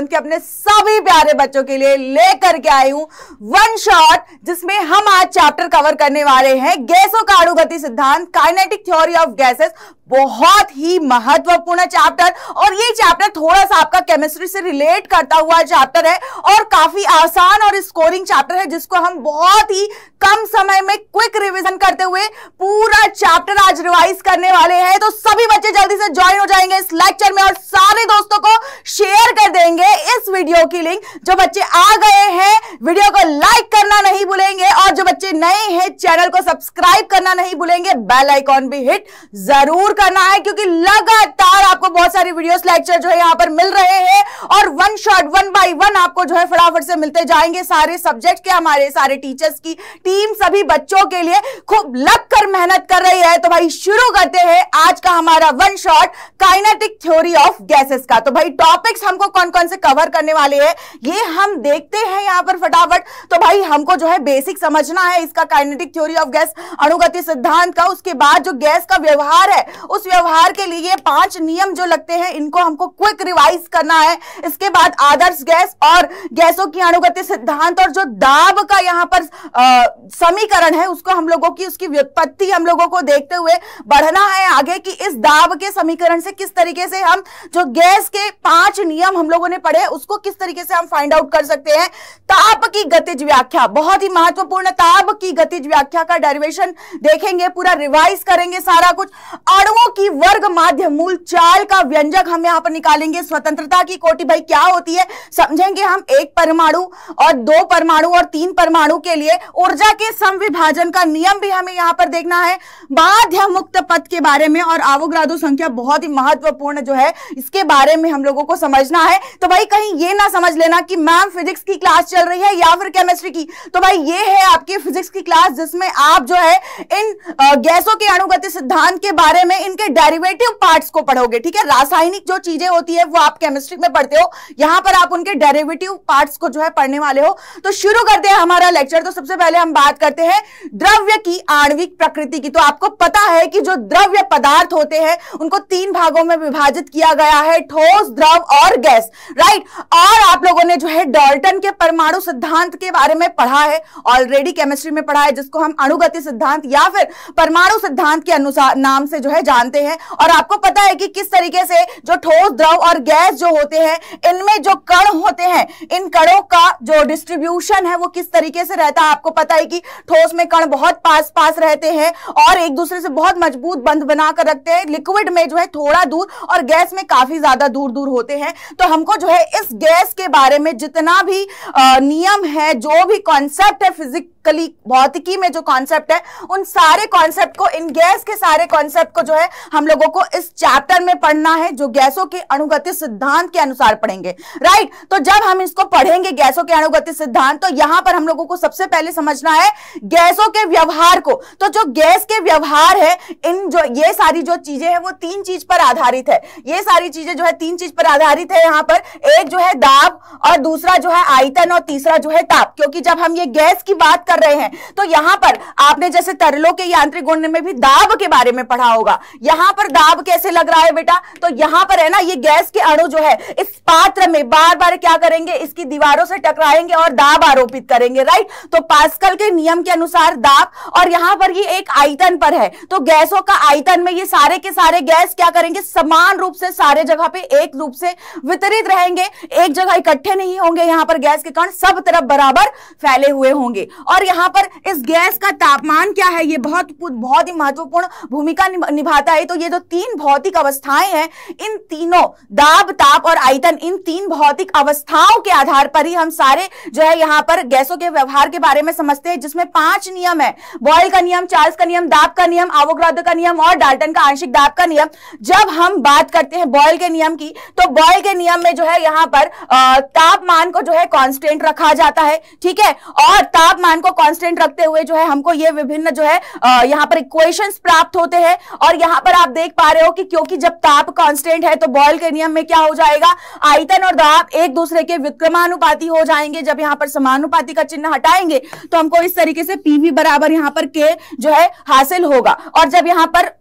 Seventh के अपने सभी प्यारे बच्चों के लिए लेकर के आई हूँ वन शॉट जिसमें हम आज चैप्टर कवर करने वाले हैं। गैसों का अणुगति सिद्धांत काइनेटिक थ्योरी ऑफ़ गैसेस बहुत ही महत्वपूर्ण चैप्टर और ये चैप्टर थोड़ा सा आपका केमिस्ट्री से रिलेट करता हुआ चैप्टर है और काफ़ी आसान और स्कोरिंग चैप्टर है, जिसको हम बहुत ही कम समय में क्विक रिवीजन करते हुए पूरा चैप्टर आज रिवाइज करने वाले हैं। तो सभी बच्चे जल्दी से ज्वाइन हो जाएँगे इस लेक्चर में और सारे दोस्तों को शेयर कर देंगे इस वीडियो की लिंक। जो बच्चे आ गए हैं, वीडियो को लाइक करना नहीं भूलेंगे और जो बच्चे नए हैं, चैनल को सब्सक्राइब करना नहीं भूलेंगे, बेल आइकॉन भी हिट ज़रूर करना है, क्योंकि लगातार आपको बहुत सारी वीडियोस, लेक्चर जो है यहाँ पर मिल रहे हैं और one shot one by one आपको जो है फटाफट से मिलते जाएँगे सारे सब्जेक्ट के, हमारे सारे टीचर्स की टीम सभी बच्चों के लिए। खूब लग कर मेहनत कर रही है तो भाई शुरू करते हैं आज का हमारा one shot kinetic theory of gases का। तो भाई टॉपिक्स हमको कौन कौन से कवर करने वाले हैं। ये हम देखते हैं यहाँ पर फटाफट। तो भाई, हमको जो है बेसिक समझना है इसका काइनेटिक थ्योरी ऑफ़ गैस अणुगति सिद्धांत का, उसके बाद जो गैस का व्यवहार है, उस व्यवहार के लिए पाँच नियम जो लगते हैं, इनको हमको क्विक रिवाइज करना है। इसके बाद आदर्श गैस और गैसों की अणुगति सिद्धांत और जो दाब का यहाँ पर समीकरण है, उसको हम लोगों की, उसकी व्युत्पत्ति हम लोगों को देखते हुए बढ़ना है आगे कि इस दाब के समीकरण से किस तरीके से हम जो गैस के पाँच नियम हम लोगों ने पढ़े उसको किस तरीके से हम फाइंड आउट कर सकते हैं। ताप की गतिज व्याख्या, बहुत ही महत्वपूर्ण ताप की गतिज व्याख्या का डेरिवेशन देखेंगे, पूरा रिवाइज करेंगे सारा कुछ। अणुओं की वर्ग माध्य, मूल चाल का व्यंजक हम यहाँ पर निकालेंगे। स्वतंत्रता की कोटि भाई, क्या होती है? समझेंगे हम एक परमाणु और दो परमाणु और तीन परमाणु के लिए। ऊर्जा के समविभाजन का नियम भी हमें यहाँ पर देखना है। बाध्य मुक्त पद के बारे में और आवोग्रादो संख्या बहुत ही महत्वपूर्ण जो है, इसके बारे में हम लोगों को समझना है। तो भाई, कहीं ये ना समझ लेना कि मैम फिजिक्स की क्लास चल रही है या फिर केमिस्ट्री की। तो भाई, ये है आपकी फिजिक्स की क्लास जिसमें आप जो है इन गैसों के अणुगति सिद्धांत के बारे में इनके डेरिवेटिव पार्ट्स को पढ़ोगे, ठीक है? रासायनिक जो चीज़ें होती है, वो आप केमिस्ट्री में पढ़ते हो। यहाँ पर आप उनके डेरिवेटिव पार्ट्स को जो है पढ़ने वाले हो। तो शुरू करते हैं हमारा लेक्चर। तो सबसे पहले हम बात करते हैं द्रव्य की आणविक प्रकृति की। तो आपको पता है कि जो द्रव्य पदार्थ होते हैं, उनको तीन भागों में विभाजित किया गया है, ठोस, द्रव और गैस, राइट? और आप लोगों ने जो है डॉल्टन के परमाणु सिद्धांत के बारे में पढ़ा है ऑलरेडी केमिस्ट्री में पढ़ा है, जिसको हम अणुगति सिद्धांत या फिर परमाणु सिद्धांत के अनुसार नाम से जो है जानते हैं। और आपको पता है कि किस तरीके से जो ठोस द्रव और गैस जो होते हैं, इनमें जो कण होते हैं, इन कणों का जो डिस्ट्रीब्यूशन है वो किस तरीके से रहता है, आपको पता है कि ठोस में कण बहुत पास पास रहते हैं और एक दूसरे से बहुत मज़बूत बंध बनाकर रखते हैं। लिक्विड में जो है थोड़ा दूर और गैस में काफ़ी ज़्यादा दूर दूर होते हैं। तो हमको जो है इस गैस के बारे में जितना भी नियम है, जो भी कॉन्सेप्ट है फिजिक्स कली भौतिकी में जो कॉन्सेप्ट है, उन सारे कॉन्सेप्ट को, इन गैस के सारे कॉन्सेप्ट को जो है, हम लोगों को इस चैप्टर में पढ़ना है, जो गैसों के अणुगति सिद्धांत के अनुसार पढ़ेंगे। राइट तो जब हम इसको पढ़ेंगे, गैसों के अणुगति सिद्धांत तो यहाँ पर हम लोगों को सबसे पहले समझना है, गैसों के व्यवहार को। तो जो गैस के व्यवहार है, इन जो, ये सारी जो चीज़ें हैं, वो तीन चीज़ पर आधारित है। ये सारी चीज़ें जो है, तीन चीज़ पर आधारित है यहाँ पर। एक जो है दाब और दूसरा जो है आयतन और तीसरा जो है ताप। क्योंकि जब हम ये गैस की बात कर रहे हैं तो यहाँ पर आपने जैसे तरलों के यांत्रिक गुण में भी दाब के बारे में पढ़ा होगा। यहाँ पर दाब कैसे लग रहा है बेटा? तो यहाँ पर है ना, ये गैस के अणु जो है, इस पात्र में बार बार क्या करेंगे? इसकी दीवारों से टकराएँगे और दाब आरोपित करेंगे राइट तो पास्कल के नियम के अनुसार दाब, और यहाँ पर ये एक आयतन पर है। तो गैसों का आयतन में ये सारे के सारे गैस क्या करेंगे? समान रूप से सारे जगह पे एक रूप से वितरित रहेंगे। एक जगह इकट्ठे नहीं होंगे, यहाँ पर गैस के कण सब तरफ़ बराबर फैले हुए होंगे। और यहाँ पर इस गैस का तापमान क्या है, ये बहुत बहुत ही महत्वपूर्ण भूमिका निभाता है। तो ये जो तीन भौतिक अवस्थाएँ हैं, इन तीनों, दाब, ताप और आयतन, इन तीन भौतिक अवस्थाओं के आधार पर ही हम सारे जो है यहाँ पर गैसों के व्यवहार के बारे में समझते हैं, जिसमें पाँच नियम है। बॉयल का नियम चार्ल्स का नियम, दाब का नियम, आवोग्रादो का नियम और डाल्टन का आंशिक दाब का नियम। जब हम बात करते हैं बॉयल के नियम की तो बॉयल के नियम में जो है यहाँ पर तापमान को जो है कॉन्स्टेंट रखा जाता है, ठीक है? और तापमान को कांस्टेंट रखते हुए जो है हमको ये विभिन्न जो है यहाँ पर इक्वेशंस प्राप्त होते हैं। और यहाँ पर आप देख पा रहे हो कि क्योंकि जब ताप कांस्टेंट है तो बॉयल के नियम में क्या हो जाएगा? आयतन और दाब एक दूसरे के विक्रमानुपाती हो जाएँगे। जब यहाँ पर समानुपाती का चिन्ह हटाएँगे तो हमको इस तरीके से पीवी बराबर यहाँ पर के जो है हासिल होगा। और जब यहाँ पर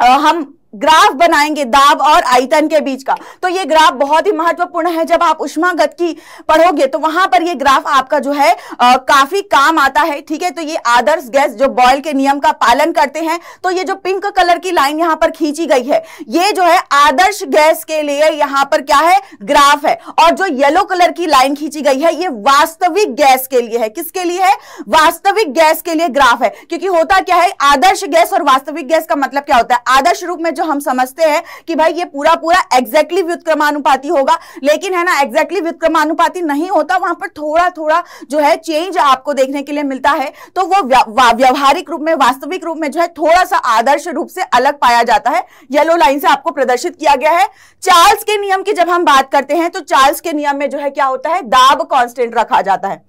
हम ग्राफ बनाएँगे दाब और आयतन के बीच का। तो ये ग्राफ बहुत ही महत्वपूर्ण है। जब आप उष्मागत की पढ़ोगे तो वहाँ पर ये ग्राफ आपका जो है आ, काफ़ी काम आता है। ठीक है? तो ये आदर्श गैस जो बॉयल के नियम का पालन करते हैं। तो ये जो पिंक कलर की लाइन यहाँ पर खींची गई है ये जो है आदर्श गैस के लिए यहाँ पर क्या है? ग्राफ है। और जो येलो कलर की लाइन खींची गई है ये वास्तविक गैस के लिए है। किसके लिए है? वास्तविक गैस के लिए ग्राफ है। क्योंकि होता क्या है? आदर्श गैस और वास्तविक गैस का मतलब क्या होता है? आदर्श रूप में जो हम समझते हैं कि भाई ये पूरा पूरा एग्जैक्टली व्युत्क्रमानुपाती होगा। लेकिन है ना एग्जैक्टली व्युत्क्रमानुपाती नहीं होता, वहाँ पर थोड़ा थोड़ा जो है चेंज आपको देखने के लिए मिलता है। तो वो व्यवहारिक रूप में, वास्तविक रूप में जो है थोड़ा सा आदर्श रूप से अलग पाया जाता है। येलो लाइन से आपको प्रदर्शित किया गया है। चार्ल्स के नियम की जब हम बात करते हैं तो चार्ल्स के नियम में जो है क्या होता है? दाब कांस्टेंट रखा जाता है।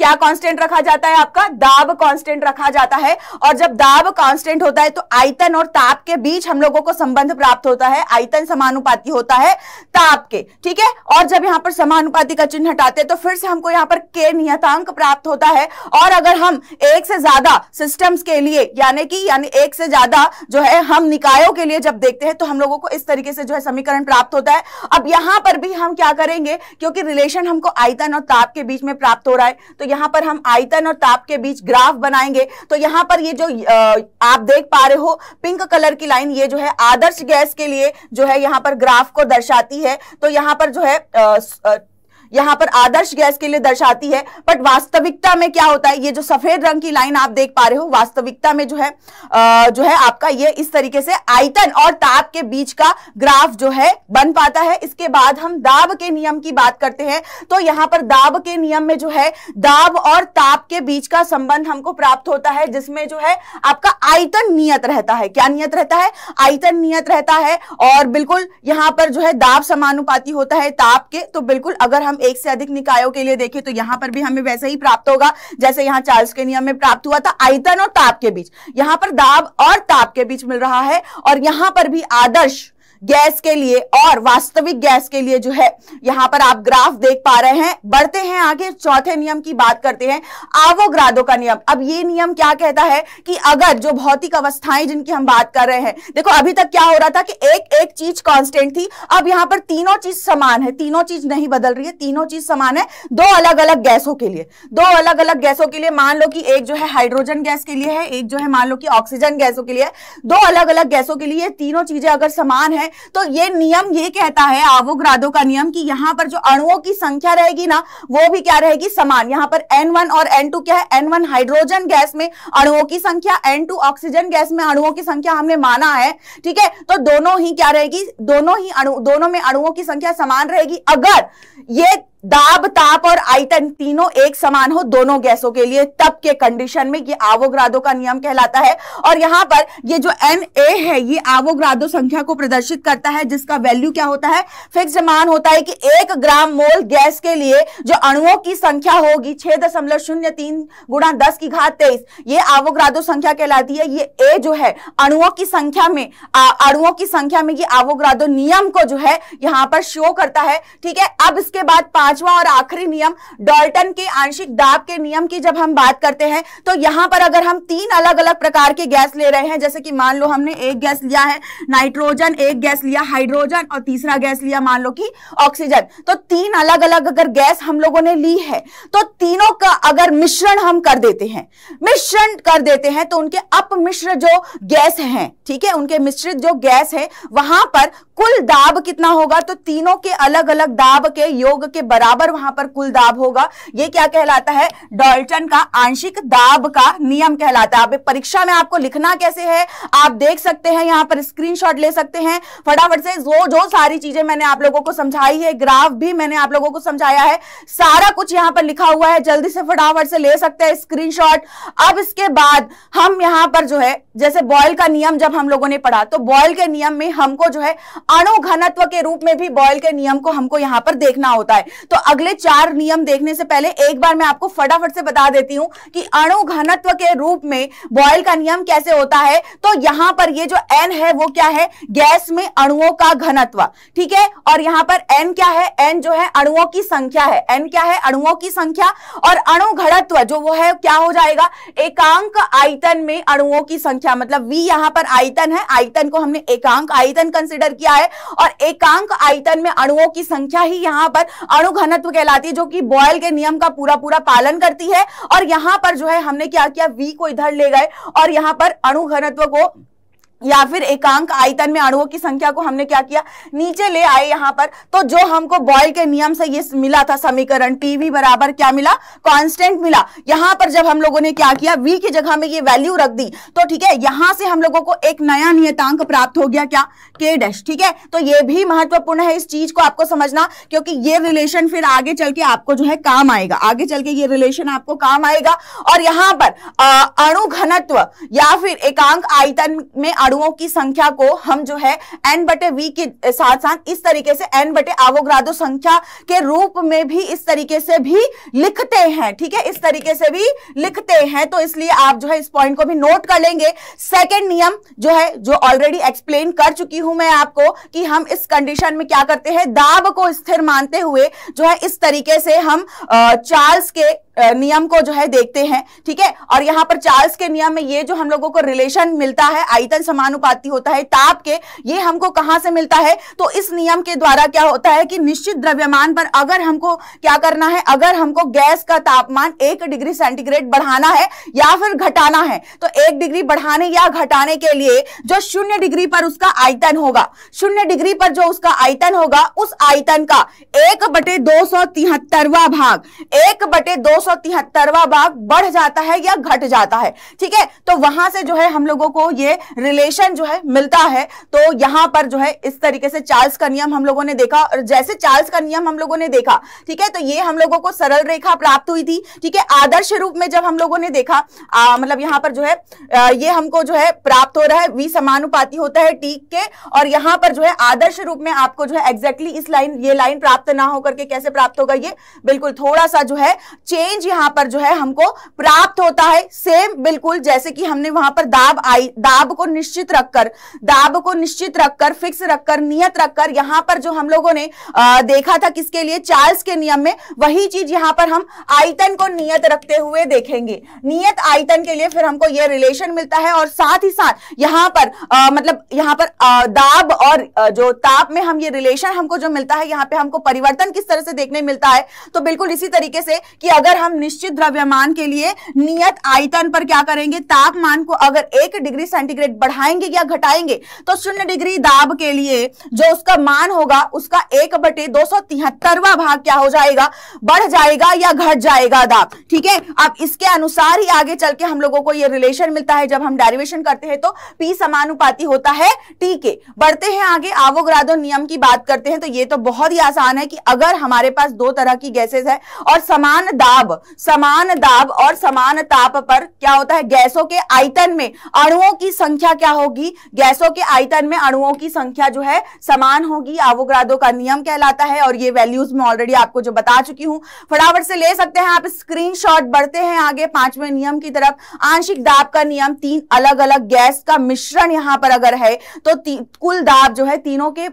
क्या कांस्टेंट रखा जाता है आपका? दाब कांस्टेंट रखा जाता है। और जब दाब कांस्टेंट होता है तो आयतन और ताप के बीच हम लोगों को संबंध प्राप्त होता है। आयतन समानुपाती होता है, ताप के, ठीक है? और जब यहाँ पर समानुपाती का चिन्ह हटाते हैं तो फिर से हमको यहाँ पर के नियतांक प्राप्त होता है। और अगर हम एक से ज़्यादा सिस्टम्स के लिए, यानी कि, यानी एक से ज़्यादा जो है हम निकायों के लिए जब देखते हैं तो हम लोगों को इस तरीके से जो है समीकरण प्राप्त होता है। अब यहाँ पर भी हम क्या करेंगे, क्योंकि रिलेशन हमको आयतन और ताप के बीच में प्राप्त हो रहा है तो यहाँ पर हम आयतन और ताप के बीच ग्राफ बनाएँगे। तो यहाँ पर ये जो आप देख पा रहे हो, पिंक कलर की लाइन ये जो है आदर्श गैस के लिए जो है यहाँ पर ग्राफ को दर्शाती है। तो यहाँ पर जो है यहाँ पर आदर्श गैस के लिए दर्शाती है बट वास्तविकता में क्या होता है? ये जो सफ़ेद रंग की लाइन आप देख पा रहे हो वास्तविकता में जो है आ, जो है आपका ये इस तरीके से आयतन और ताप के बीच का ग्राफ जो है बन पाता है। इसके बाद हम दाब के नियम की बात करते हैं। तो यहाँ पर दाब के नियम में जो है दाब और ताप के बीच का संबंध हमको प्राप्त होता है जिसमें जो है आपका आयतन नियत रहता है। क्या नियत रहता है? आयतन नियत रहता है और बिल्कुल यहाँ पर जो है दाब समानुपाती होता है ताप के। तो बिल्कुल अगर हम एक से अधिक निकायों के लिए देखें तो यहाँ पर भी हमें वैसे ही प्राप्त होगा, जैसे यहाँ चार्ल्स के नियम में प्राप्त हुआ था, आयतन और ताप के बीच। यहाँ पर दाब और ताप के बीच मिल रहा है, और यहाँ पर भी आदर्श गैस के लिए और वास्तविक गैस के लिए जो है, यहाँ पर आप ग्राफ देख पा रहे हैं। बढ़ते हैं आगे, चौथे नियम की बात करते हैं। आवोग्रादो का नियम। अब ये नियम क्या कहता है कि अगर जो भौतिक अवस्थाएँ जिनकी हम बात कर रहे हैं, देखो अभी तक क्या हो रहा था कि एक एक चीज़ कांस्टेंट थी, अब यहाँ पर तीनों चीज़ समान है। तीनों चीज़ नहीं बदल रही है, तीनों चीज़ समान है, दो अलग अलग गैसों के लिए। दो अलग अलग गैसों के लिए मान लो कि एक जो है हाइड्रोजन गैस के लिए है, एक जो है मान लो कि ऑक्सीजन गैसों के लिए दो अलग अलग गैसों के लिए तीनों चीज़ें अगर समान है तो ये नियम ये कहता है आवोग्रादो का नियम कि यहाँ पर जो अणुओं की संख्या रहेगी ना, वो भी क्या रहेगी? समान। यहाँ पर N1 और N2 क्या है? N1 हाइड्रोजन गैस में अणुओं की संख्या एन टू ऑक्सीजन गैस में अणुओं की संख्या हमने माना है, ठीक है? तो दोनों ही क्या रहेगी? दोनों ही अणु, दोनों में अणुओं की संख्या समान रहेगी। अगर ये दाब, ताप और आयतन तीनों एक समान हो दोनों गैसों के लिए, तब के कंडीशन में ये आवोग्रादो का नियम कहलाता है। और यहाँ पर ये जो एन ए है, ये आवोग्रादो संख्या को प्रदर्शित करता है, जिसका वैल्यू क्या होता है? फिक्स मान होता है कि एक ग्राम मोल गैस के लिए जो अणुओं की संख्या होगी, छह दशमलव शून्य तीन गुणा दस की घात तेईस, ये आवोग्रादो संख्या कहलाती है। ये ए जो है, अणुओं की संख्या में अणुओं की संख्या में ये आवोग्रादो नियम को जो है, यहाँ पर शो करता है। ठीक है, अब इसके बाद पांचवा और आखिरी नियम डॉल्टन के आंशिक दाब के नियम की जब हम बात करते हैं तो यहाँ पर अगर हम तीन अलग अलग प्रकार के गैस ले रहे हैं, जैसे कि मान लो हमने एक गैस लिया है, नाइट्रोजन, एक गैस लिया हाइड्रोजन और तीसरा गैस लिया मान लो कि ऑक्सीजन। तो तीन अलग अलग अगर गैस हम लोगों ने ली है तो तीनों का अगर मिश्रण हम कर देते हैं, मिश्रण कर देते हैं तो उनके अपमिश्र जो गैस है, ठीक है, उनके मिश्रित जो गैस है, वहाँ पर कुल दाब कितना होगा तो तीनों के अलग अलग दाब के योग के बराबर वहाँ पर कुल दाब होगा। ये क्या कहलाता है? डॉल्टन का आंशिक दाब का नियम कहलाता है। परीक्षा में आपको लिखना कैसे है? आप देख सकते हैं, यहाँ पर स्क्रीनशॉट ले सकते हैं। फटाफट से जो जो सारी चीज़ें मैंने आप लोगों को समझाई है ग्राफ भी मैंने आप लोगों को समझाया है। सारा कुछ यहाँ पर लिखा हुआ है। जल्दी से फटाफट से ले सकते हैं स्क्रीनशॉट अब इसके बाद हम यहाँ पर जो है, जैसे बॉयल का नियम जब हम लोगों ने पढ़ा तो बॉयल के नियम में हमको जो है, अणु घनत्व के रूप में भी बॉयल के नियम को हमको यहाँ पर देखना होता है। तो अगले चार नियम देखने से पहले एक बार मैं आपको फटाफट से बता देती हूँ कि अणु घनत्व के रूप में बॉयल का नियम कैसे होता है। तो यहाँ पर ये जो एन है, वो क्या है? गैस में अणुओं का घनत्व, ठीक है? और यहाँ पर एन क्या है? एन जो है अणुओं की संख्या है। एन क्या है? अणुओं की संख्या। और अणु घनत्व जो वो है, क्या हो जाएगा? एकांक आयतन में अणुओं की संख्या मतलब वी यहाँ पर आयतन है। आयतन को हमने एकांक आयतन कंसिडर किया है। और एकांक आयतन में अणुओं की संख्या ही यहाँ पर अणु घनत्व कहलाती है, जो कि बॉयल के नियम का पूरा पूरा पालन करती है। और यहाँ पर जो है, हमने क्या किया? वी को इधर ले गए और यहाँ पर अणु घनत्व को या फिर एकांक आयतन में अणुओं की संख्या को हमने क्या किया? नीचे ले आए यहाँ पर। तो जो हमको बॉयल के नियम से ये मिला था समीकरण टीवी बराबर क्या मिला? कांस्टेंट मिला। यहाँ पर जब हम लोगों ने क्या किया? वी की जगह में ये वैल्यू रख दी। तो ठीक है, यहाँ से हम लोगों को एक नया नियतांक प्राप्त हो गया क्या? के डैश ठीक है? तो ये भी महत्वपूर्ण है इस चीज़ को आपको समझना, क्योंकि ये रिलेशन फिर आगे चल के आपको जो है काम आएगा। आगे चल के ये रिलेशन आपको काम आएगा। और यहाँ पर अणु घनत्व या फिर एकांक आयतन में अणुओं की संख्या को हम जो है एन बटे वी के साथ साथ इस तरीके से एन बटे आवोग्रादो संख्या के रूप में भी इस तरीके से भी लिखते हैं, ठीक है? इस तरीके से भी लिखते हैं तो इसलिए आप जो है इस पॉइंट को भी नोट कर लेंगे। सेकेंड नियम जो है, जो ऑलरेडी एक्सप्लेन कर चुकी हूँ मैं आपको कि हम इस कंडीशन में क्या करते हैं, दाब को स्थिर मानते हुए जो है इस तरीके से हम चार्ल्स के नियम को जो है देखते हैं, ठीक है? और यहाँ पर चार्ल्स के नियम में ये जो हम लोगों को रिलेशन मिलता है, आयतन समानुपाती होता है, ताप के, ये हमको कहाँ से मिलता है? तो इस नियम के द्वारा क्या होता है कि निश्चित द्रव्यमान पर अगर हमको क्या करना है, अगर हमको गैस का तापमान एक डिग्री सेंटीग्रेड बढ़ाना है या फिर घटाना है तो एक डिग्री बढ़ाने या घटाने के लिए जो शून्य डिग्री पर उसका आयतन होगा, शून्य डिग्री पर जो उसका आयतन होगा, उस आयतन का एक बटे दो भाग, एक बटे दो तिहत्तरवा भाग बढ़ जाता है या घट जाता है, ठीक है? तो वहाँ से जो है हम लोगों को ये रिलेशन जो है मिलता है। तो यहाँ पर जो है इस तरीके से चार्ल्स का नियम हम लोगों ने देखा और जैसे चार्ल्स का नियम हम लोगों ने देखा, ठीक है? तो ये हम लोगों को सरल रेखा प्राप्त हुई थी, ठीक है? आदर्श रूप में जब हम लोगों ने देखा मतलब यहाँ पर जो है ये हमको जो है प्राप्त हो रहा है वी समानुपाती होता है टी के, और यहाँ पर जो है आदर्श रूप में आपको जो है एग्जैक्टली इस लाइन ये लाइन प्राप्त ना होकर के कैसे प्राप्त होगा ये? बिल्कुल थोड़ा सा जो है चेंज चेंज यहाँ पर जो है हमको प्राप्त होता है। सेम बिल्कुल जैसे कि हमने वहाँ पर दाब आई दाब को निश्चित रखकर दाब को निश्चित रखकर फिक्स रखकर नियत रखकर यहाँ पर जो हम लोगों ने आ, देखा था किसके लिए? चार्ल्स के नियम में वही चीज़ यहाँ पर हम आयतन को नियत रखते हुए देखेंगे। नियत आयतन के लिए फिर हमको यह रिलेशन मिलता है और साथ ही साथ यहाँ पर आ, मतलब यहाँ पर आ, दाब और जो ताप में हम ये रिलेशन हमको जो मिलता है यहाँ पे हमको परिवर्तन किस तरह से देखने मिलता है? तो बिल्कुल इसी तरीके से कि अगर हम निश्चित द्रव्यमान के लिए नियत आयतन पर क्या करेंगे? तापमान को अगर एक डिग्री सेंटीग्रेड बढ़ाएँगे या घटाएँगे तो शून्य डिग्री दाब के लिए जो उसका मान होगा, उसका एक बटे दो भाग क्या हो जाएगा? बढ़ जाएगा या घट जाएगा दाब। ठीक है? अब इसके अनुसार ही आगे चल के हम लोगों को यह रिलेशन मिलता है। जब हम डेरिवेशन करते हैं तो पी समानुपाती होता है टी के। बढ़ते हैं आगे, आवोग्रादो नियम की बात करते हैं तो ये तो बहुत ही आसान है कि अगर हमारे पास दो तरह की गैसेज है और समान दाब समान दाब और समान ताप पर क्या होता है? गैसों के आयतन में अणुओं की संख्या क्या होगी? गैसों के आयतन में अणुओं की संख्या जो है समान होगी। आवोग्रादो का नियम कहलाता है और ये वैल्यूज़ में ऑलरेडी आपको जो बता चुकी हूँ। फटाफट से ले सकते हैं आप स्क्रीनशॉट बढ़ते हैं आगे पाँचवें नियम की तरफ़। आंशिक दाब का नियम, तीन अलग अलग गैस का मिश्रण यहाँ पर अगर है तो कुल दाब जो है तीनों के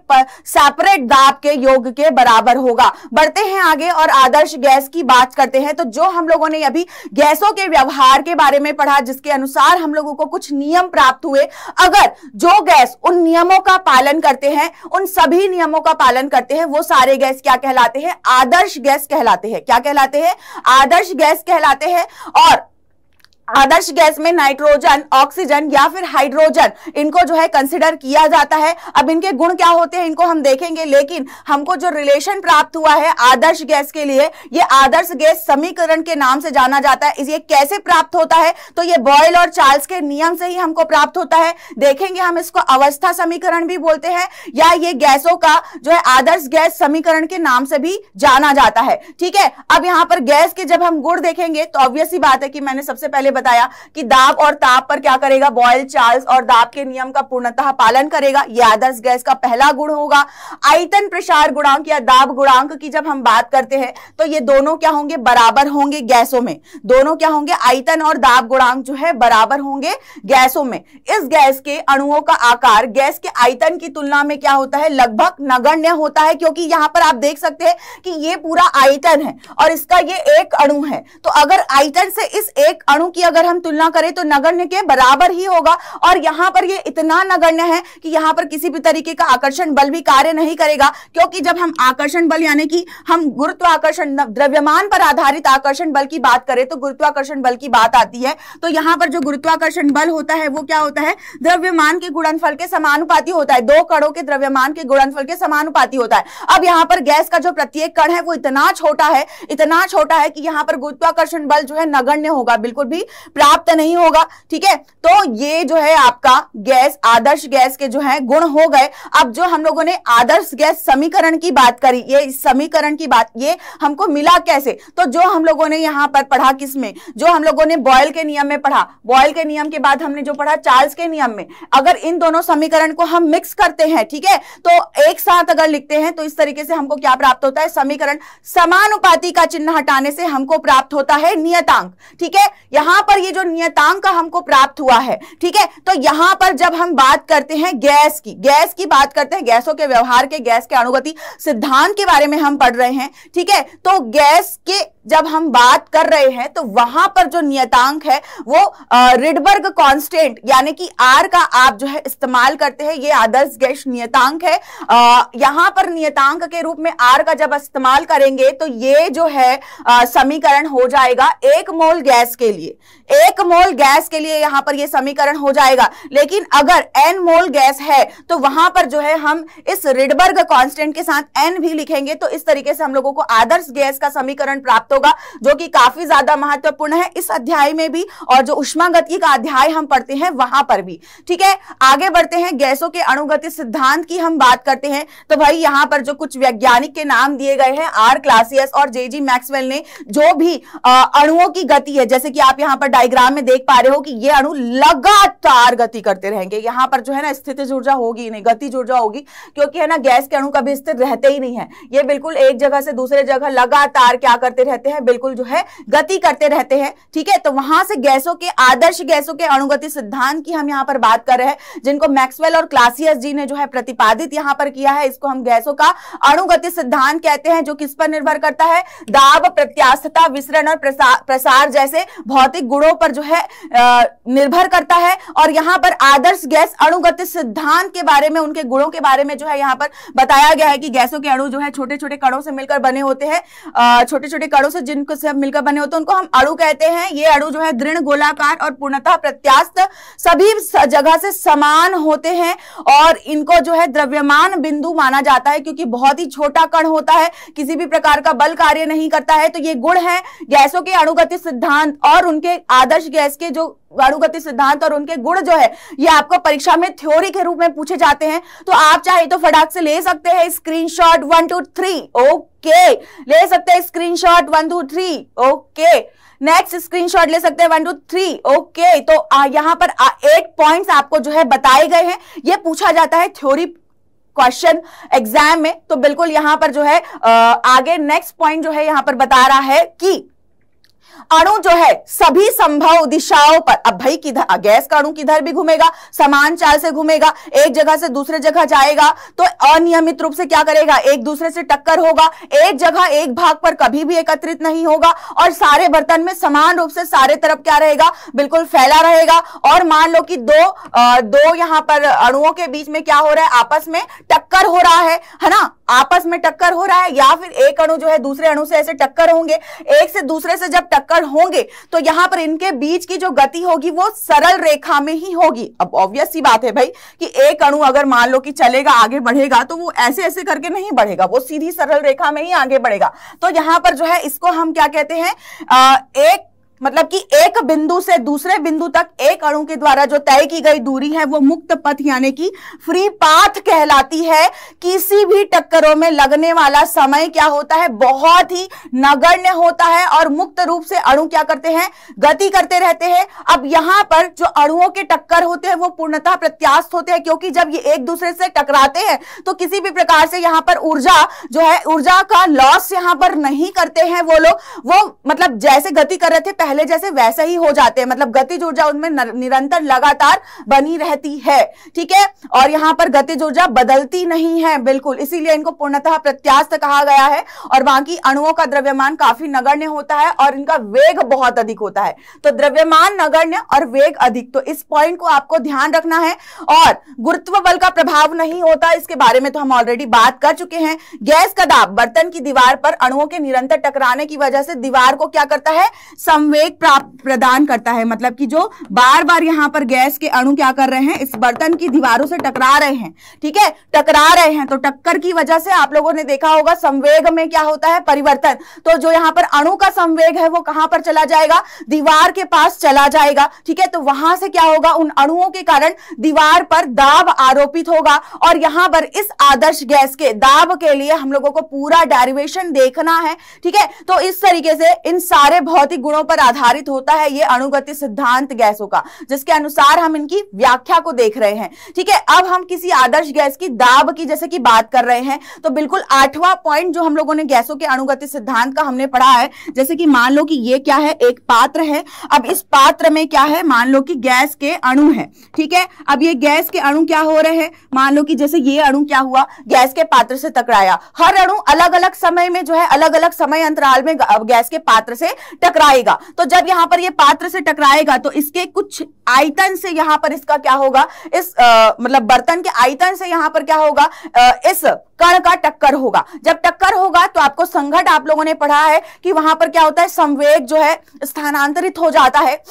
सेपरेट दाब के योग के बराबर होगा। बढ़ते हैं आगे और आदर्श गैस की बात करते हैं तो जो हम लोगों ने अभी गैसों के व्यवहार के बारे में पढ़ा, जिसके अनुसार हम लोगों को कुछ नियम प्राप्त हुए। अगर जो गैस उन नियमों का पालन करते हैं, उन सभी नियमों का पालन करते हैं, वो सारे गैस क्या कहलाते हैं? आदर्श गैस कहलाते हैं। क्या कहलाते हैं? आदर्श गैस कहलाते हैं और आदर्श गैस में नाइट्रोजन, ऑक्सीजन या फिर हाइड्रोजन, इनको जो है कंसिडर किया जाता है। अब इनके गुण क्या होते हैं, इनको हम देखेंगे, लेकिन हमको जो रिलेशन प्राप्त हुआ है आदर्श गैस के लिए, ये आदर्श गैस समीकरण के नाम से जाना जाता है। ये कैसे प्राप्त होता है तो ये बॉयल और चार्ल्स के नियम से ही हमको प्राप्त होता है। देखेंगे हम इसको अवस्था समीकरण भी बोलते हैं, या ये गैसों का जो है आदर्श गैस समीकरण के नाम से भी जाना जाता है। ठीक है, अब यहाँ पर गैस के जब हम गुण देखेंगे तो ऑब्वियस ही बात है कि मैंने सबसे पहले बताया कि दाब और ताप पर क्या करेगा? बॉयल चार्ल्स और दाब के नियम का पूर्णतः पालन करेगा। यह आदर्श गैस का पहला गुण होगा। आयतन प्रसार गुणांक या दाब गुणांक की जब हम बात करते हैं तो ये दोनों क्या होंगे? बराबर होंगे गैसों में। दोनों क्या होंगे? आयतन और दाब गुणांक जो है, बराबर होंगे गैसों में। इस गैस के अणुओं का आकार, गैस के आयतन की तुलना में क्या होता है? लगभग नगण्य होता है, क्योंकि यहाँ पर आप देख सकते हैं कि ये पूरा आयतन है और इसका ये एक अणु है। तो अगर आयतन से इस एक अणु की अगर हम तुलना करें तो नगण्य के बराबर ही होगा। और यहाँ पर ये इतना नगण्य है कि यहाँ पर किसी भी तरीके का आकर्षण बल भी कार्य नहीं करेगा, क्योंकि जब हम आकर्षण बल यानी कि हम गुरुत्वाकर्षण द्रव्यमान पर आधारित आकर्षण बल की बात करें तो गुरुत्वाकर्षण बल की बात आती है। तो यहाँ पर जो गुरुत्वाकर्षण बल होता है, वो क्या होता है? द्रव्यमान के गुणनफल के समानुपाती होता है। दो कणों के द्रव्यमान के गुणनफल के समानुपाती होता है। अब यहाँ पर गैस का जो प्रत्येक कण है, वो इतना छोटा है, इतना छोटा है कि यहाँ पर गुरुत्वाकर्षण बल जो है नगण्य होगा। बिल्कुल भी प्राप्त नहीं होगा, ठीक है? तो ये जो है आपका गैस, आदर्श गैस के जो है गुण हो गए। अब जो हम लोगों ने आदर्श गैस समीकरण की बात करी, ये समीकरण की बात, ये हमको मिला कैसे? तो जो हम लोगों ने यहाँ पर पढ़ा किसमें जो हम लोगों ने बॉयल के नियम में पढ़ा। बॉयल के नियम के बाद हमने जो पढ़ा चार्ल्स के नियम में। अगर इन दोनों समीकरण को हम मिक्स करते हैं, ठीक है? तो एक साथ अगर लिखते हैं तो इस तरीके से हमको क्या प्राप्त होता है? समीकरण समानुपाती का चिन्ह हटाने से हमको प्राप्त होता है नियतांक, ठीक है? यहाँ पर ये जो नियतांक हमको प्राप्त हुआ है, ठीक है? तो यहाँ पर जब हम बात करते हैं गैस की गैस की बात करते हैं, गैसों के व्यवहार के, गैस के अनुगति सिद्धांत के बारे में हम पढ़ रहे हैं, ठीक है? तो गैस के जब हम बात कर रहे हैं तो वहाँ पर जो नियतांक है, वो रिडबर्ग कांस्टेंट यानी कि आर का आप जो है इस्तेमाल करते हैं, ये आदर्श गैस नियतांक है। यहाँ पर नियतांक के रूप में आर का जब इस्तेमाल करेंगे तो ये जो है समीकरण हो जाएगा एक मोल गैस के लिए। एक मोल गैस के लिए यहाँ पर ये समीकरण हो जाएगा। लेकिन अगर एन मोल गैस है तो वहाँ पर जो है हम इस रिडबर्ग कांस्टेंट के साथ एन भी लिखेंगे तो इस तरीके से हम लोगों को आदर्श गैस का समीकरण प्राप्त होगा, जो कि काफ़ी ज़्यादा महत्वपूर्ण है इस अध्याय में भी, और जो उष्मा गति का अध्याय हम पढ़ते हैं वहाँ पर भी। ठीक है, आगे बढ़ते हैं, गैसों के अणुगति सिद्धांत की हम बात करते हैं। तो भाई, यहाँ पर जो कुछ वैज्ञानिक के नाम दिए गए हैं, आर क्लासियस और जे जी मैक्सवेल ने, जो भी अणुओं की गति है, जैसे कि आप यहाँ पर डायग्राम में देख पा रहे हो कि ये अणु लगातार गति करते रहेंगे। यहाँ पर जो है ना, स्थिति ऊर्जा होगी, नहीं, गति ऊर्जा होगी, क्योंकि है ना, गैस के अणु कभी स्थिर रहते ही नहीं है। ये बिल्कुल एक जगह से दूसरे जगह लगातार क्या करते रहते हैं बिल्कुल जो है गति करते रहते हैं ठीक है? तो वहाँ से गैसों के आदर्श गैसों के अणुगति सिद्धांत की हम यहाँ पर बात कर रहे हैं जिनको मैक्सवेल और क्लासियस जी ने जो है प्रतिपादित यहाँ पर किया है इसको हम गैसों का अणुगति सिद्धांत कहते हैं जो किस पर निर्भर करता है? दाब प्रत्यास्थता विसरण और प्रसार, जैसे भौतिक गुणों पर जो है निर्भर करता है और यहाँ पर आदर्श गैस अणुगति सिद्धांत के बारे में उनके गुणों के बारे में जो है यहाँ पर बताया गया है कि गैसों के अणु जो है छोटे छोटे कणों से मिलकर बने होते हैं छोटे छोटे कणों जिनको से मिलकर बने होते हैं, उनको हम अड़ु कहते हैं। ये अड़ु जो है, दृढ़ गोलाकार और पूर्णतः प्रत्यास्थ सभी जगह से समान होते हैं और इनको जो है द्रव्यमान बिंदु माना जाता है क्योंकि बहुत ही छोटा कण होता है, किसी भी प्रकार का बल कार्य नहीं करता है। तो ये गुण है, गैसों के अणुगति सिद्धांत और उनके आदर्श गैस के जो अणुगति सिद्धांत और उनके गुण जो है ये आपको परीक्षा में थ्योरी के रूप में पूछे जाते हैं। तो आप चाहे तो फटाक से ले सकते हैं screenshot one two three okay ले सकते हैं screenshot one two three okay next screenshot ले सकते हैं वन टू थ्री ओके तो आ, यहाँ पर आ, एट पॉइंट्स आपको जो है बताए गए हैं। ये पूछा जाता है थ्योरी क्वेश्चन एग्ज़ाम में। तो बिल्कुल यहाँ पर जो है आ, आगे नेक्स्ट पॉइंट जो है यहाँ पर बता रहा है कि अणु जो है सभी संभव दिशाओं पर अब भाई किधर गैस का अणु किधर भी घूमेगा समान चाल से घूमेगा एक जगह से दूसरे जगह जाएगा तो अनियमित रूप से क्या करेगा एक दूसरे से टक्कर होगा एक जगह एक भाग पर कभी भी एकत्रित नहीं होगा और सारे बर्तन में समान रूप से सारे तरफ़ क्या रहेगा बिल्कुल फैला रहेगा और मान लो कि दो आ, दो यहाँ पर अणुओं के बीच में क्या हो रहा है आपस में टक्कर हो रहा है है ना? आपस में टक्कर हो रहा है या फिर एक अणु जो है दूसरे अणु से ऐसे टक्कर होंगे एक से दूसरे से जब टक्कर होंगे तो यहाँ पर इनके बीच की जो गति होगी, वो सरल रेखा में ही होगी। अब ऑब्वियस सी बात है भाई कि एक अणु अगर मान लो कि चलेगा, आगे बढ़ेगा तो वो ऐसे ऐसे करके नहीं बढ़ेगा, वो सीधी सरल रेखा में ही आगे बढ़ेगा। तो यहाँ पर जो है, इसको हम क्या कहते हैं एक मतलब कि एक बिंदु से दूसरे बिंदु तक एक अणु के द्वारा जो तय की गई दूरी है, वो मुक्त पथ यानी कि फ्री पाथ कहलाती है। किसी भी टक्करों में लगने वाला समय क्या होता है? बहुत ही नगण्य होता है और मुक्त रूप से अणु क्या करते हैं? गति करते रहते हैं। अब यहाँ पर जो अणुओं के टक्कर होते हैं, वो पूर्णतः प्रत्यास्थ होते हैं, क्योंकि जब ये एक दूसरे से टकराते हैं तो किसी भी प्रकार से यहाँ पर ऊर्जा जो है, ऊर्जा का लॉस यहाँ पर नहीं करते हैं वो लोग। वो मतलब जैसे गति कर रहे थे पहले जैसे वैसे ही हो जाते हैं। मतलब गतिज ऊर्जा उनमें निरंतर लगातार बनी रहती है। ठीक है? और यहाँ पर गतिज ऊर्जा बदलती नहीं है, बिल्कुल। इसीलिए इनको पूर्णतः प्रत्यास्थ कहा गया है और बाकी अणुओं का द्रव्यमान काफ़ी नगण्य होता है और इनका वेग बहुत अधिक होता है। तो द्रव्यमान नगण्य और वेग अधिक। तो इस पॉइंट को आपको ध्यान रखना है और गुरुत्व बल का प्रभाव नहीं होता। इसके बारे में तो हम ऑलरेडी बात कर चुके हैं। गैस का दाब, बर्तन की दीवार पर अणुओं के निरंतर टकराने की वजह से दीवार को क्या करता है? संवेग प्राप्त प्रदान करता है। मतलब कि जो बार बार यहाँ पर गैस के अणु क्या कर रहे हैं, इस बर्तन की दीवारों से टकरा रहे हैं, ठीक है? टकरा रहे हैं तो टक्कर की वजह से आप लोगों ने देखा होगा संवेग में क्या होता है, परिवर्तन। तो जो यहाँ पर अणु का संवेग है, वो कहाँ पर चला जाएगा? दीवार के पास चला जाएगा, ठीक है? तो वहाँ से क्या होगा? उन अणुओं के कारण दीवार पर दाब आरोपित होगा। और यहाँ पर इस आदर्श गैस के, दाब के लिए हम लोगों को पूरा डेरिवेशन देखना है, ठीक है? तो इस तरीके से इन सारे भौतिक गुणों पर आधारित होता है ये अणुगति सिद्धांत गैसों का, जिसके अनुसार हम इनकी व्याख्या को देख रहे हैं। ठीक है, अब हम किसी आदर्श गैस की दाब की, जैसे कि बात कर रहे हैं तो बिल्कुल आठवां पॉइंट जो हम लोगों ने गैसों के अणुगति सिद्धांत का हमने पढ़ा है, जैसे कि मान लो कि ये क्या है, एक पात्र है, अब इस पात्र में क्या है, मान लो कि गैस के अणु है। ठीक है, अब ये गैस के अणु क्या हो रहे हैं, मान लो कि जैसे ये अणु क्या हुआ, गैस के पात्र से टकराया। हर अणु अलग अलग समय में जो है अलग अलग समय अंतराल में गैस के पात्र से टकराएगा। तो जब यहाँ पर ये पात्र से टकराएगा तो इसके कुछ आयतन से यहाँ पर इसका क्या होगा? इस आ, मतलब बर्तन के आयतन से यहाँ पर क्या होगा? आ, इस कण का टक्कर होगा। जब टक्कर होगा तो आपको संघट आप लोगों ने पढ़ा है कि वहाँ पर क्या होता है? संवेग जो है स्थानांतरित हो जाता है।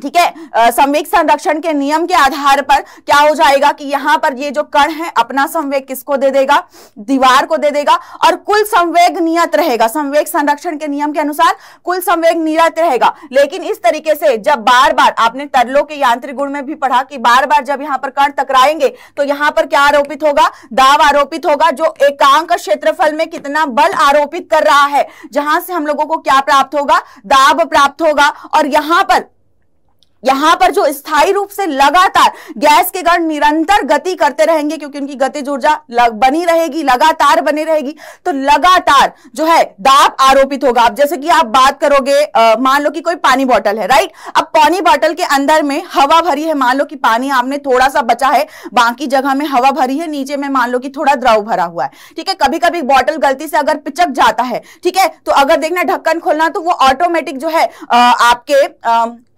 ठीक है? संवेग संरक्षण के नियम के आधार पर क्या हो जाएगा कि यहाँ पर ये जो कण है, अपना संवेग किसको दे देगा? दीवार को दे देगा और कुल संवेग नियत रहेगा। संवेग संरक्षण के नियम के अनुसार कुल संवेग नियत रहेगा। लेकिन इस तरीके से जब बार बार आपने तरलों के यांत्रिक गुण में भी पढ़ा कि बार बार जब यहाँ पर कण टकराएँगे तो यहाँ पर क्या आरोपित होगा? दाव आरोपित होगा, जो एकांक क्षेत्रफल में कितना बल आरोपित कर रहा है, जहाँ से हम लोगों को क्या प्राप्त होगा? दाब प्राप्त होगा। और यहाँ पर यहाँ पर जो स्थायी रूप से लगातार गैस के कण निरंतर गति करते रहेंगे, क्योंकि उनकी गतिज ऊर्जा बनी रहेगी, लगातार बनी रहेगी तो लगातार जो है दाब आरोपित होगा। अब जैसे कि आप बात करोगे मान लो कि कोई पानी बॉटल है, राइट? अब पानी बॉटल के अंदर में हवा भरी है, मान लो कि पानी आपने थोड़ा सा बचा है, बाकी जगह में हवा भरी है, नीचे में मान लो कि थोड़ा द्रव भरा हुआ है, ठीक है? कभी कभी बॉटल गलती से अगर पिचक जाता है, ठीक है? तो अगर देखना ढक्कन खोलना तो वो ऑटोमेटिक जो है आपके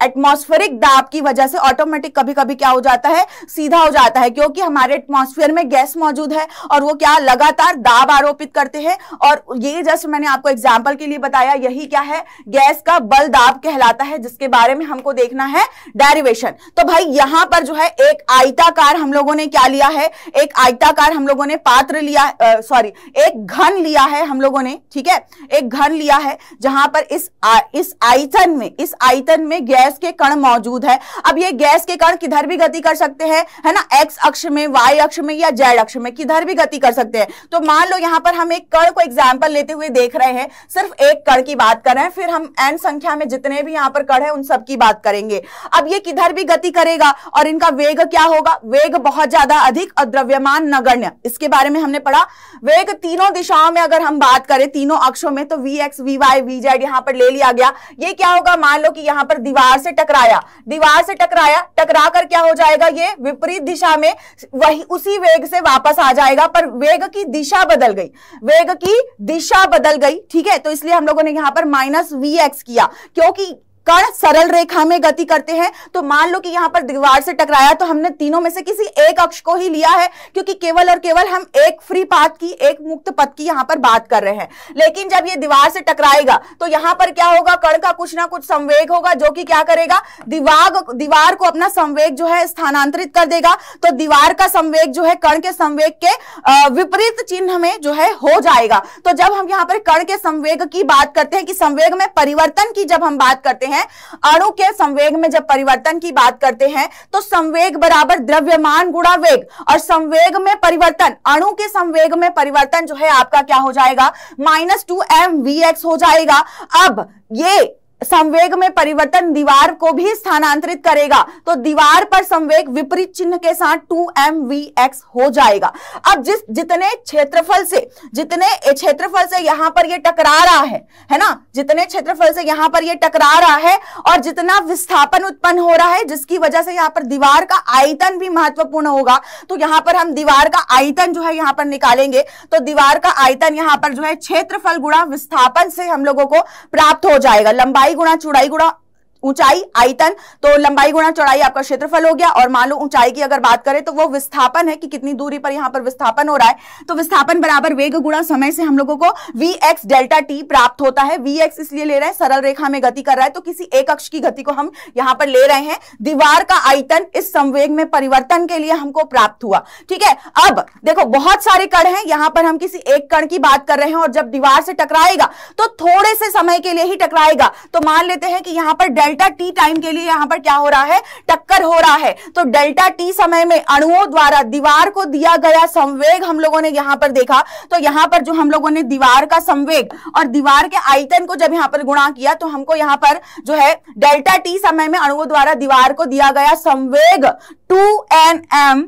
एटमॉस्फेरिक दाब की वजह से ऑटोमेटिक कभी कभी क्या हो जाता है? सीधा हो जाता है क्योंकि हमारे एटमॉस्फेयर में गैस मौजूद है और वो क्या लगातार दाब आरोपित करते हैं। और ये जस्ट मैंने आपको एग्ज़ाम्पल के लिए बताया यही क्या है? गैस का बल दाब कहलाता है जिसके बारे में हमको देखना है डेरिवेशन तो भाई यहाँ पर जो है एक आयताकार हम लोगों ने क्या लिया है? एक आयताकार हम लोगों ने पात्र लिया सॉरी एक घन लिया है हम लोगों ने ठीक है? एक घन लिया है जहाँ पर इस आ, इस आयतन में इस आयतन में गैस गैस के कण मौजूद है। अब ये गैस के कण किधर भी गति कर सकते हैं? है ना? एक्स अक्ष में वाई अक्ष में या जेड अक्ष में किधर भी गति कर सकते हैं। तो मान लो यहाँ पर हम एक कण को एग्ज़ाम्पल लेते हुए देख रहे हैं। सिर्फ़ एक कण की बात कर रहे हैं, फिर हम एन संख्या में जितने भी यहाँ पर कण है, उन सबकी बात करेंगे। अब ये किधर भी गति करेगा और इनका वेग क्या होगा? वेग बहुत ज़्यादा अधिक और द्रव्यमान नगण्य। इसके बारे में हमने पढ़ा। वेग तीनों दिशाओं में अगर हम बात करें, तीनों अक्षों में तो V X V Y V Z यहाँ पर ले लिया गया। ये क्या होगा? मान लो कि यहाँ पर दीवार से टकराया। दीवार से टकराया। टकरा कर क्या हो जाएगा ये? विपरीत दिशा में वही, उसी वेग से वापस आ जाएगा, पर वेग की दिशा बदल गई। वेग की दिशा बदल गई, ठीक है? तो इसलिए हम लोगों ने यहाँ पर माइनस वी एक्स किया, क्योंकि कण सरल रेखा में गति करते हैं। तो मान लो कि यहाँ पर दीवार से टकराया तो हमने तीनों में से किसी एक अक्ष को ही लिया है, क्योंकि केवल और केवल हम एक फ्री पाथ की, एक मुक्त पथ की यहाँ पर बात कर रहे हैं। लेकिन जब ये दीवार से टकराएगा तो यहाँ पर क्या होगा? कण का कुछ ना कुछ संवेग होगा, जो कि क्या करेगा? दीवार दीवार को अपना संवेग जो है स्थानांतरित कर देगा। तो दीवार का संवेग जो है कण के संवेग के विपरीत चिन्ह में जो है हो जाएगा। तो जब हम यहाँ पर कण के संवेग की बात करते हैं कि संवेग में परिवर्तन की जब हम बात करते हैं हैं। अणु के संवेग में जब परिवर्तन की बात करते हैं तो संवेग बराबर द्रव्यमान गुणा वेग। और संवेग में परिवर्तन, अणु के संवेग में परिवर्तन जो है, आपका क्या हो जाएगा? Minus two M V X हो जाएगा। अब ये संवेग में परिवर्तन दीवार को भी स्थानांतरित करेगा। तो दीवार पर संवेग विपरीत चिन्ह के साथ टू एम वी एक्स हो जाएगा। अब जिस, जितने क्षेत्रफल से, जितने क्षेत्रफल से यहाँ पर ये टकरा रहा है है ना? जितने क्षेत्रफल से यहाँ पर ये टकरा रहा है और जितना विस्थापन उत्पन्न हो रहा है, जिसकी वजह से यहाँ पर दीवार का आयतन भी महत्वपूर्ण होगा। तो यहाँ पर हम दीवार का आयतन जो है यहाँ पर निकालेंगे। तो दीवार का आयतन यहाँ पर जो है क्षेत्रफल गुणा विस्थापन से हम लोगों को प्राप्त हो जाएगा। लंबाई लंबाई गुणा चौड़ाई गुणा। ऊंचाई आयतन तो लंबाई गुणा चौड़ाई आपका क्षेत्रफल हो गया। और मान लो ऊंचाई की अगर बात करें तो वो विस्थापन है कि कितनी दूरी पर यहाँ पर विस्थापन हो रहा है। तो विस्थापन बराबर वेग गुणा समय से हम लोगों को वी एक्स डेल्टा टी प्राप्त होता है। वी एक्स इसलिए ले रहे हैं, सरल रेखा में गति कर रहा है तो किसी एक अक्ष की गति को हम यहाँ पर ले रहे हैं। दीवार का आयतन इस संवेग में परिवर्तन के लिए हमको प्राप्त हुआ। ठीक है, अब देखो, बहुत सारे कण हैं, यहाँ पर हम किसी एक कण की बात कर रहे हैं, और जब दीवार से टकराएगा तो थोड़े से समय के लिए ही टकराएगा। तो मान लेते हैं कि यहाँ पर डेल्टा टी टाइम के लिए यहाँ पर क्या हो रहा है? टक्कर हो रहा है। तो डेल्टा टी समय में अणुओं द्वारा दीवार को दिया गया संवेग हम लोगों ने यहाँ पर देखा। तो यहाँ पर जो हम लोगों ने दीवार का संवेग और दीवार के आयतन को जब यहाँ पर गुणा किया तो हमको यहाँ पर जो है डेल्टा टी समय में अणुओं द्वारा दीवार को दिया गया संवेग two N M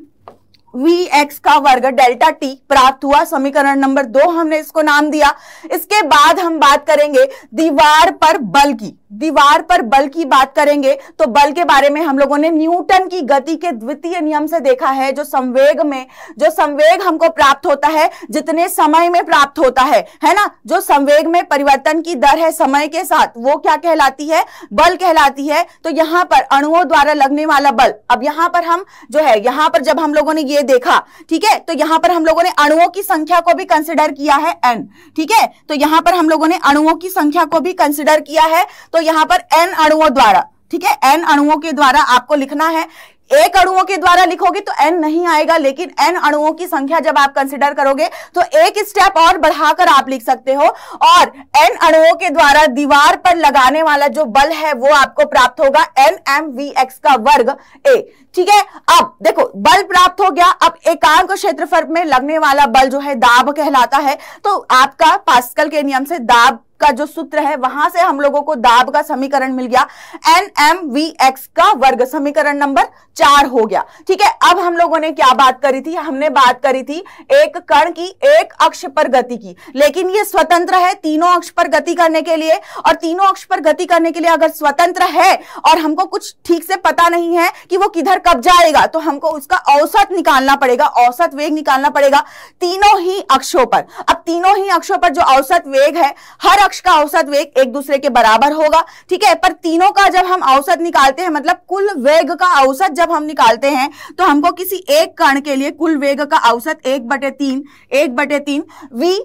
V X का वर्ग डेल्टा टी प्राप्त हुआ। समीकरण नंबर दो हमने इसको नाम दिया। इसके बाद हम बात करेंगे दीवार पर बल की। दीवार पर बल की बात करेंगे तो बल के बारे में हम लोगों ने न्यूटन की गति के द्वितीय नियम से देखा है, जो संवेग में, जो संवेग हमको प्राप्त होता है, जितने समय में प्राप्त होता है है ना? जो संवेग में परिवर्तन की दर है समय के साथ, वो क्या कहलाती है? बल कहलाती है। तो यहाँ पर अणुओं द्वारा लगने वाला बल, अब यहाँ पर हम जो है, यहाँ पर जब हम लोगों ने ये देखा, ठीक है? तो यहाँ पर हम लोगों ने अणुओं की संख्या को भी कंसिडर किया है एन ठीक है? तो यहाँ पर हम लोगों ने अणुओं की संख्या को भी कंसिडर किया है तो यहाँ पर एन अणुओं द्वारा, ठीक है? एन अणुओं के द्वारा आपको लिखना है। एक अणुओं के द्वारा लिखोगे तो एन नहीं आएगा, लेकिन एन अणुओं की संख्या जब आप कंसिडर करोगे तो एक स्टेप और बढ़ाकर आप लिख सकते हो। और एन अणुओं के द्वारा दीवार पर लगाने वाला जो बल है, वो आपको प्राप्त होगा एन एम वी एक्स का वर्ग ए ठीक है? अब देखो, बल प्राप्त हो गया। अब एकांक क्षेत्रफल में लगने वाला बल जो है दाब कहलाता है। तो आपका पास्कल के नियम से दाब का जो सूत्र है, वहाँ से हम लोगों को दाब का समीकरण मिल गया। एन एम वी एक्स का वर्ग समीकरण नंबर चार हो गया। ठीक है, अब हम लोगों ने क्या बात करी थी? हमने बात करी थी एक कण की, एक अक्ष पर गति की। लेकिन ये स्वतंत्र है तीनों अक्ष पर गति करने के लिए। और तीनों अक्ष पर गति करने के लिए अगर स्वतंत्र है और हमको कुछ ठीक से पता नहीं है कि वो किधर कब जाएगा तो हमको उसका औसत निकालना पड़ेगा, औसत वेग निकालना पड़ेगा तीनों ही अक्षों पर। अब तीनों ही अक्षों पर जो औसत वेग है, हर अक्ष का औसत वेग एक दूसरे के बराबर होगा, ठीक है? पर तीनों का जब हम औसत निकालते हैं मतलब कुल वेग का औसत जब हम निकालते हैं तो हमको किसी एक कण के लिए कुल वेग का औसत एक बटे तीन, एक बटे तीन वी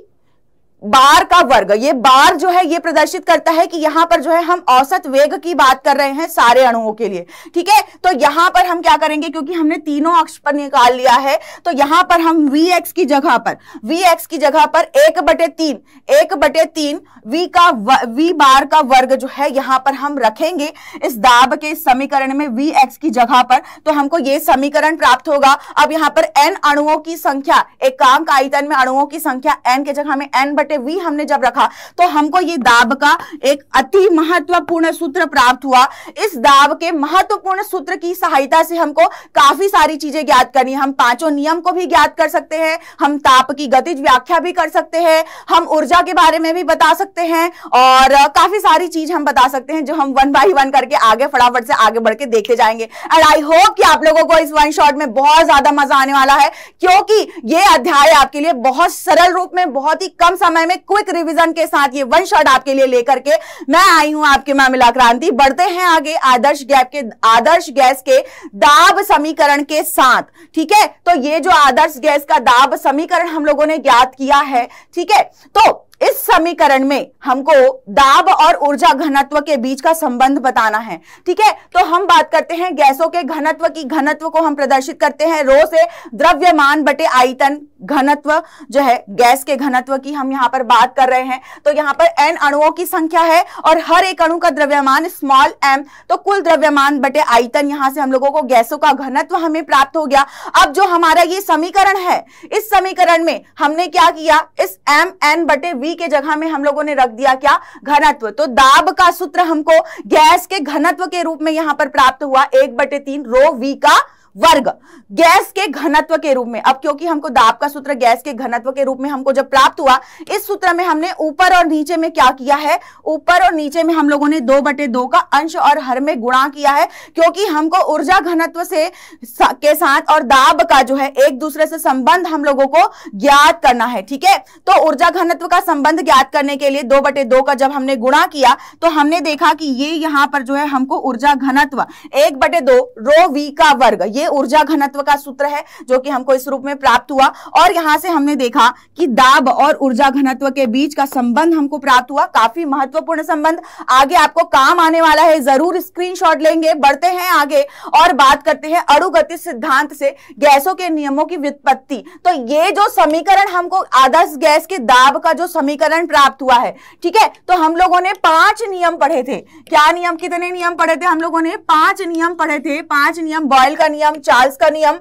बार का वर्ग, ये बार जो है, ये प्रदर्शित करता है कि यहाँ पर जो है, हम औसत वेग की बात कर रहे हैं सारे अणुओं के लिए, ठीक है? तो यहाँ पर हम क्या करेंगे, क्योंकि हमने तीनों अक्ष पर निकाल लिया है तो यहाँ पर हम वी एक्स की जगह पर वी एक्स की जगह पर एक बटे तीन, एक बटे तीन वी का वी बार का वर्ग जो है, यहाँ पर हम रखेंगे इस दाब के समीकरण में वी एक्स की जगह पर तो हमको ये समीकरण प्राप्त होगा। अब यहाँ पर एन अणुओं की संख्या, एकांक आयतन में अणुओं की संख्या एन के जगह में एन बटे वी हमने जब रखा तो हमको ये दाब का एक अति महत्वपूर्ण सूत्र प्राप्त हुआ। इस दाब के महत्वपूर्ण सूत्र की सहायता से हमको काफ़ी सारी चीज़ें ज्ञात करनी हम पाँचों नियम को भी ज्ञात कर सकते हैं, हम ताप की गतिज व्याख्या भी कर सकते हैं, हम ऊर्जा के बारे में भी बता सकते हैं, और काफ़ी सारी चीज़ हम बता सकते हैं जो हम वन बाई वन करके आगे फटाफट से आगे बढ़ के देखते जाएँगे। एंड आई होप कि आप लोगों को इस वन शॉट में बहुत ज़्यादा मज़ा आने वाला है, क्योंकि ये अध्याय आपके लिए बहुत सरल रूप में, बहुत ही कम समय समय में क्विक रिविजन के साथ ये वन शॉट आपके लिए लेकर के मैं आई हूँ आपके मामला क्रांति। बढ़ते हैं आगे आदर्श गैप के, आदर्श गैस के दाब समीकरण के साथ। ठीक है? तो ये जो आदर्श गैस का दाब समीकरण हम लोगों ने ज्ञात किया है, ठीक है? तो इस समीकरण में हमको दाब और ऊर्जा घनत्व के बीच का संबंध बताना है, ठीक है? तो हम बात करते हैं गैसों के घनत्व की, घनत्व को हम प्रदर्शित करते हैं रो से द्रव्यमान बटे आयतन घनत्व, जो है गैस के घनत्व की हम यहाँ पर बात कर रहे हैं। तो यहाँ पर एन अणुओं की संख्या है और हर एक अणु का द्रव्यमान स्मॉल एम तो कुल द्रव्यमान बटे आयतन यहाँ से हम लोगों को गैसों का घनत्व हमें प्राप्त हो गया। अब जो हमारा ये समीकरण है, इस समीकरण में हमने क्या किया? इस एम एन बटे वी के जगह में हम लोगों ने रख दिया क्या? घनत्व। तो दाब का सूत्र हमको गैस के घनत्व के रूप में यहाँ पर प्राप्त हुआ एक बटे तीन रो वी का वर्ग, गैस के घनत्व के रूप में। अब क्योंकि हमको दाब का सूत्र गैस के घनत्व के रूप में हमको जब प्राप्त हुआ, इस सूत्र में हमने ऊपर और नीचे में क्या किया है? ऊपर और नीचे में हम लोगों ने दो बटे दो का अंश और हर में गुणा किया है, क्योंकि हमको ऊर्जा घनत्व से के साथ और दाब का जो है, एक दूसरे से संबंध हम लोगों को ज्ञात करना है, ठीक है? तो ऊर्जा घनत्व का संबंध ज्ञात करने के लिए दो बटे दो का जब हमने गुणा किया तो हमने देखा कि ये यहाँ पर जो है हमको ऊर्जा घनत्व, एक बटे दो रो वी का वर्ग, ये ऊर्जा घनत्व का सूत्र है, जो कि हमको इस रूप में प्राप्त हुआ। और यहाँ से हमने देखा कि दाब और ऊर्जा घनत्व के बीच का संबंध हमको प्राप्त हुआ, काफ़ी महत्वपूर्ण संबंध। आगे आपको काम आने वाला है, ज़रूर स्क्रीनशॉट लेंगे, बढ़ते हैं आगे और बात करते हैं अणुगति सिद्धांत से, गैसों के नियमों की व्युत्पत्ति। तो ये जो समीकरण हमको आदर्श गैस के दाब का जो समीकरण प्राप्त हुआ है, ठीक है? तो हम लोगों ने पाँच नियम पढ़े थे। क्या नियम, कितने नियम पढ़े थे हम लोगों ने? पाँच नियम पढ़े थे, पाँच नियम, बॉयल का नियम चार्ल्स का नियम,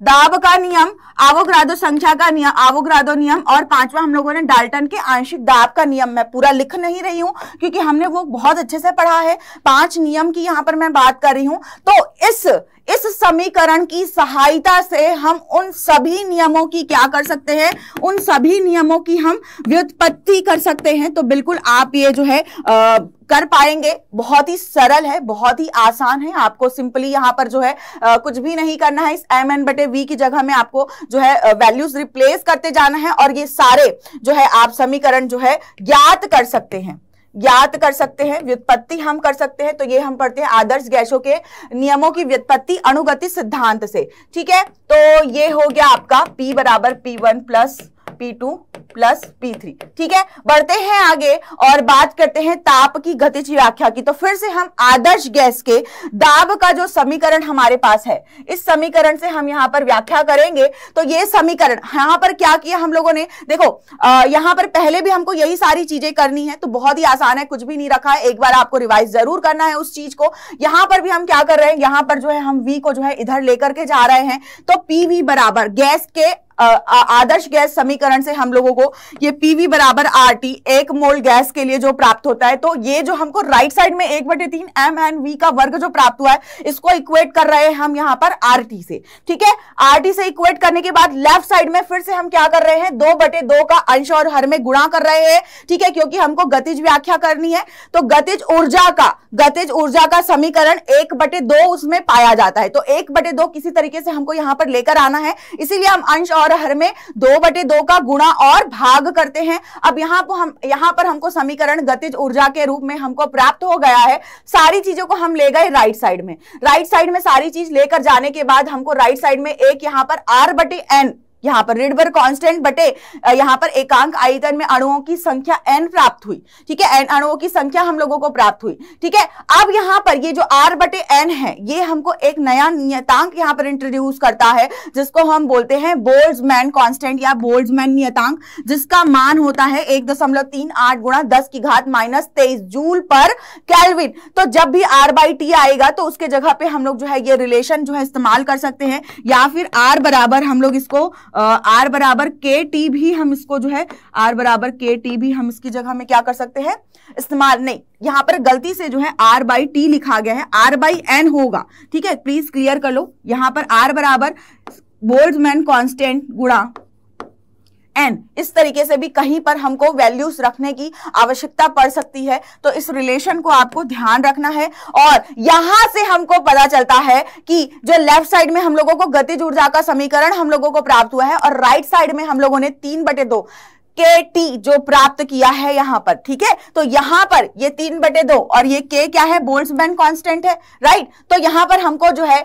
दाब का नियम, आवोग्रादो संख्या का नियम, आवोग्रादो नियम और पांचवा हम लोगों ने डाल्टन के आंशिक दाब का नियम मैं पूरा लिख नहीं रही हूँ, क्योंकि हमने वो बहुत अच्छे से पढ़ा है। पाँच नियम की यहाँ पर मैं बात कर रही हूँ। तो इस इस समीकरण की सहायता से हम उन सभी नियमों की क्या कर सकते हैं? उन सभी नियमों की हम व्युत्पत्ति कर सकते हैं। तो बिल्कुल आप ये जो है आ, कर पाएँगे। बहुत ही सरल है बहुत ही आसान है। आपको सिंपली यहाँ पर जो है आ, कुछ भी नहीं करना है। इस एम एन बटे वी की जगह में आपको जो है वैल्यूज़ रिप्लेस करते जाना है और ये सारे जो है आप समीकरण जो है ज्ञात कर सकते हैं। ज्ञात कर सकते हैं, व्युत्पत्ति हम कर सकते हैं तो ये हम पढ़ते हैं आदर्श गैसों के नियमों की व्युत्पत्ति अनुगति सिद्धांत से। ठीक है? तो ये हो गया आपका P बराबर P one plus P two plus P three ठीक है? बढ़ते हैं आगे और बात करते हैं ताप की गतिज व्याख्या की। तो फिर से हम आदर्श गैस के दाब का जो समीकरण हमारे पास है इस समीकरण से हम यहाँ पर व्याख्या करेंगे। तो ये समीकरण यहाँ पर क्या किया हम लोगों ने? देखो आ, यहाँ पर पहले भी हमको यही सारी चीज़ें करनी है तो बहुत ही आसान है कुछ भी नहीं रखा है। एक बार आपको रिवाइज ज़रूर करना है उस चीज़ को। यहाँ पर भी हम क्या कर रहे हैं? यहाँ पर जो है हम वी को जो है इधर लेकर के जा रहे हैं। तो पी बराबर गैस के आदर्श गैस समीकरण से हम लोगों को ये पीवी बराबर आर टी एक मोल गैस के लिए जो प्राप्त होता है तो ये जो हमको राइट साइड में एक बटे तीन एम एन वी का वर्ग जो प्राप्त हुआ है, इसको इक्वेट कर रहे हैं हम यहाँ पर आर टी से, ठीक है? आर टी से इक्वेट करने के बाद लेफ़्ट साइड में फिर से हम क्या कर रहे हैं, दो बटे दो का अंश और हर में गुणा कर रहे हैं, ठीक है? क्योंकि हमको गतिज व्याख्या करनी है तो गतिज ऊर्जा का, गतिज ऊर्जा का समीकरण एक बटे दो उसमें पाया जाता है तो एक बटे दो किसी तरीके से हमको यहाँ पर लेकर आना है, इसीलिए हम अंश और हर में दो बटे दो का गुणा और भाग करते हैं। अब यहाँ पर हम, यहाँ पर हमको समीकरण गतिज ऊर्जा के रूप में हमको प्राप्त हो गया है। सारी चीज़ों को हम ले गए राइट साइड में। राइट साइड में सारी चीज़ लेकर जाने के बाद हमको राइट साइड में एक यहाँ पर आर बटे एन यहाँ पर रिडबर कांस्टेंट बटे यहाँ पर एकांक आयतन में अणुओं की संख्या एन प्राप्त हुई। ठीक है? एन अणुओं की संख्या हम लोगों को प्राप्त हुई। ठीक है? अब यहाँ पर ये जो आर बटे एन है, ये हमको एक नया नियतांक यहाँ पर इंट्रोड्यूस करता है, जिसको हम बोलते हैं बोल्ड्समैन कांस्टेंट या बोल्ड्समैन नियतांक, जिसका मान होता है एक दशमलव तीन आठ गुणा दस की घात माइनस तेईस जूल पर कैलविन तो जब भी आर बाई टी आएगा तो उसके जगह पे हम लोग जो है ये रिलेशन जो है इस्तेमाल कर सकते हैं, या फिर आर बराबर हम लोग इसको आर बराबर के टी भी हम इसको जो है आर बराबर के टी भी हम इसकी जगह में क्या कर सकते हैं? इस्तेमाल, नहीं, यहाँ पर गलती से जो है आर बाई टी लिखा गया है आर बाई एन होगा, ठीक है? प्लीज़ क्लियर कर लो, यहाँ पर आर बराबर बोल्डमैन कॉन्स्टेंट गुणा एन इस तरीके से भी कहीं पर हमको वैल्यूज़ रखने की आवश्यकता पड़ सकती है। तो इस रिलेशन को आपको ध्यान रखना है और यहाँ से हमको पता चलता है कि जो लेफ़्ट साइड में हम लोगों को गतिज ऊर्जा का समीकरण हम लोगों को प्राप्त हुआ है और राइट साइड में हम लोगों ने तीन बटे दो के टी जो प्राप्त किया है यहाँ पर ठीक है? तो यहाँ पर ये तीन बटे दो और ये के क्या है? बोल्ट्जमैन कांस्टेंट है राइट तो यहाँ पर हमको जो है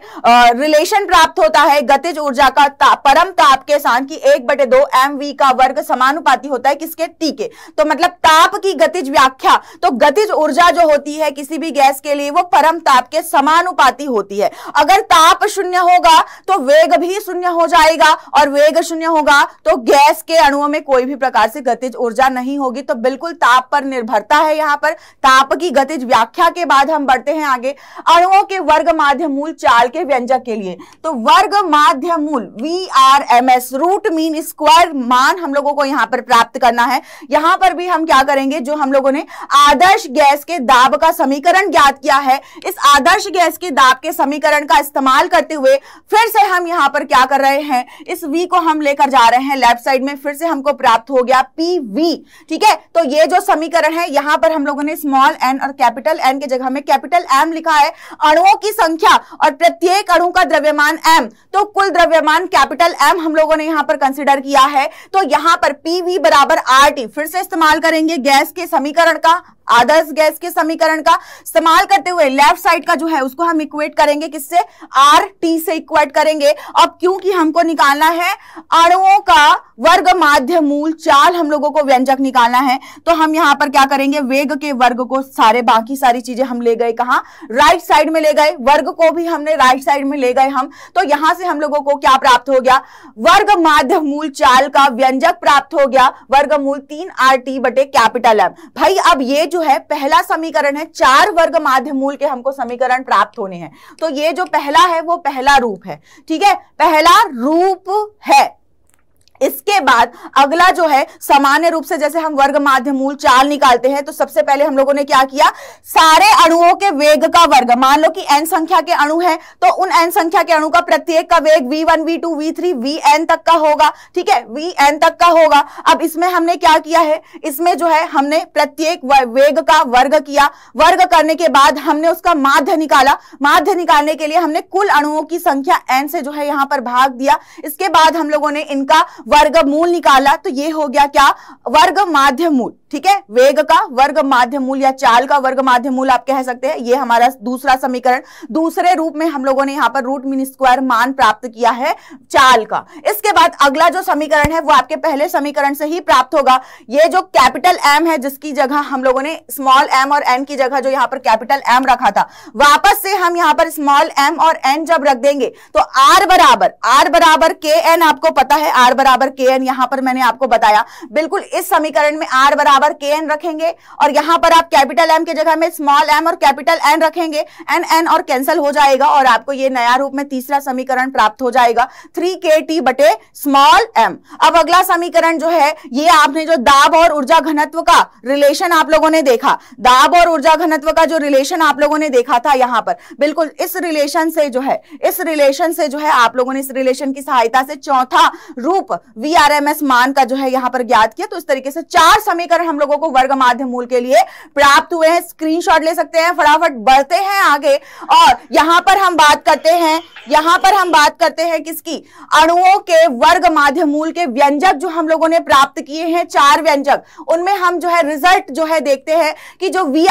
रिलेशन प्राप्त होता है गतिज ऊर्जा का ता, परम ताप के साथ की एक बटे दो एम वी का वर्ग समानुपाती होता है किसके? टी के। तो मतलब ताप की गतिज व्याख्या तो गतिज ऊर्जा जो होती है किसी भी गैस के लिए वो परम ताप के समानुपाती होती है। अगर ताप शून्य होगा तो वेग भी शून्य हो जाएगा और वेग शून्य होगा तो गैस के अणुओं में कोई भी प्रकार से गतिज ऊर्जा नहीं होगी तो बिल्कुल ताप पर निर्भरता है यहाँ पर। ताप की गतिज व्याख्या के बाद हम बढ़ते हैं आगे। अणुओं के वर्ग माध्य मूल चाल के व्यंजक के लिए। तो वर्ग माध्य मूल V R M S root mean square मान हम लोगों को यहाँ पर प्राप्त करना है। यहाँ पर भी हम क्या करेंगे, जो हम लोगों ने आदर्श गैस के दाब का समीकरण ज्ञात किया है, इस आदर्श गैस के दाब के समीकरण का इस्तेमाल करते हुए फिर से हम यहाँ पर क्या कर रहे हैं, इस वी को हम लेकर जा रहे हैं लेफ़्ट साइड में फिर से हमको प्राप्त हो गया पी वी ठीक है? तो ये जो समीकरण है, यहाँ पर हम लोगों ने स्मॉल एन और कैपिटल एन के जगह में कैपिटल एम लिखा है, अणुओं की संख्या और प्रत्येक अणु का द्रव्यमान एम तो कुल द्रव्यमान कैपिटल एम हम लोगों ने यहाँ पर कंसिडर किया है। तो यहाँ पर पी वी बराबर आर टी फिर से इस्तेमाल करेंगे गैस के समीकरण का। आदर्श गैस के समीकरण का इस्तेमाल करते हुए लेफ़्ट साइड का जो है उसको हम इक्वेट करेंगे, किससे? आर टी से इक्वेट करेंगे। अब क्योंकि हमको निकालना है, अणुओं का वर्ग माध्य मूल चाल हम लोगों को व्यंजक निकालना है तो हम यहाँ पर क्या करेंगे? वेग के वर्ग को सारे, बाकी सारी चीज़ें हम ले गए कहा? राइट साइड में ले गए। वर्ग को भी हमने राइट साइड में ले गए हम। तो यहाँ से हम लोगों को क्या प्राप्त हो गया? वर्ग माध्य मूल चाल का व्यंजक प्राप्त हो गया। वर्ग मूल तीन आर टी बटे कैपिटल एम भाई, अब ये जो है, पहला समीकरण है, चार वर्ग माध्य मूल के हमको समीकरण प्राप्त होने हैं। तो ये जो पहला है, वो पहला रूप है। ठीक है? पहला रूप है। इसके बाद अगला जो है, सामान्य रूप से जैसे हम वर्ग, माध्य, मूल, चाल निकालते हैं तो सबसे पहले हम लोगों ने क्या किया? सारे अणुओं के वेग का वर्ग, मान लो कि एन संख्या के अणु है तो उन एन संख्या के अणु का प्रत्येक का वेग V one V two V three V N तक का होगा, ठीक है? वी एन तक का होगा। अब इसमें हमने क्या किया है? इसमें जो है, हमने प्रत्येक वेग का वर्ग किया। वर्ग करने के बाद हमने उसका माध्य निकाला। माध्य निकालने के लिए हमने कुल अणुओं की संख्या एन से जो है, यहाँ पर भाग दिया। इसके बाद हम लोगों ने इनका वर्ग मूल निकाला तो ये हो गया क्या? वर्ग माध्य मूल ठीक है? वेग का वर्ग माध्य मूल या चाल का वर्ग माध्य मूल आप कह सकते हैं। ये हमारा दूसरा समीकरण। दूसरे रूप में हम लोगों ने यहाँ पर रूट मीन स्क्वायर मान प्राप्त किया है चाल का। इसके बाद अगला जो समीकरण है, वो आपके पहले समीकरण से ही प्राप्त होगा। ये जो कैपिटल एम है, जिसकी जगह हम लोगों ने स्मॉल एम और एन की जगह जो यहाँ पर कैपिटल एम रखा था, वापस से हम यहाँ पर स्मॉल एम और एन जब रख देंगे तो आर बराबर आर बराबर के एन आपको पता है आर बराबर के एन यहाँ पर मैंने आपको बताया। बिल्कुल इस समीकरण में आर बराबर बराबर के एन रखेंगे और यहाँ पर आप कैपिटल एम के जगह में स्मॉल एम और कैपिटल एन रखेंगे। एन एन और कैंसिल हो जाएगा और आपको ये नया रूप में तीसरा समीकरण प्राप्त हो जाएगा। थ्री के टी बटे स्मॉल एम अब अगला समीकरण जो है, ये आपने जो दाब और ऊर्जा घनत्व का रिलेशन आप लोगों ने देखा। दाब और ऊर्जा घनत्व का जो रिलेशन आप लोगों ने देखा था यहाँ पर, बिल्कुल इस रिलेशन से जो है, इस रिलेशन से जो है आप लोगों ने इस रिलेशन की सहायता से चौथा रूप वी मान का जो है यहाँ पर ज्ञात किया। तो इस तरीके से चार समीकरण हम लोगों को वर्ग माध्य मूल के लिए प्राप्त हुए हैं। स्क्रीनशॉट ले सकते हैं। फटाफट बढ़ते हैं आगे। और यहाँ पर हम बात करते हैं, यहाँ पर हम बात करते हैं किसकी? अणुओं के वर्ग माध्य मूल के व्यंजक जो हम लोगों ने प्राप्त किए हैं, चार व्यंजक। उनमें हम जो है रिज़ल्ट जो है देखते हैं कि जो वी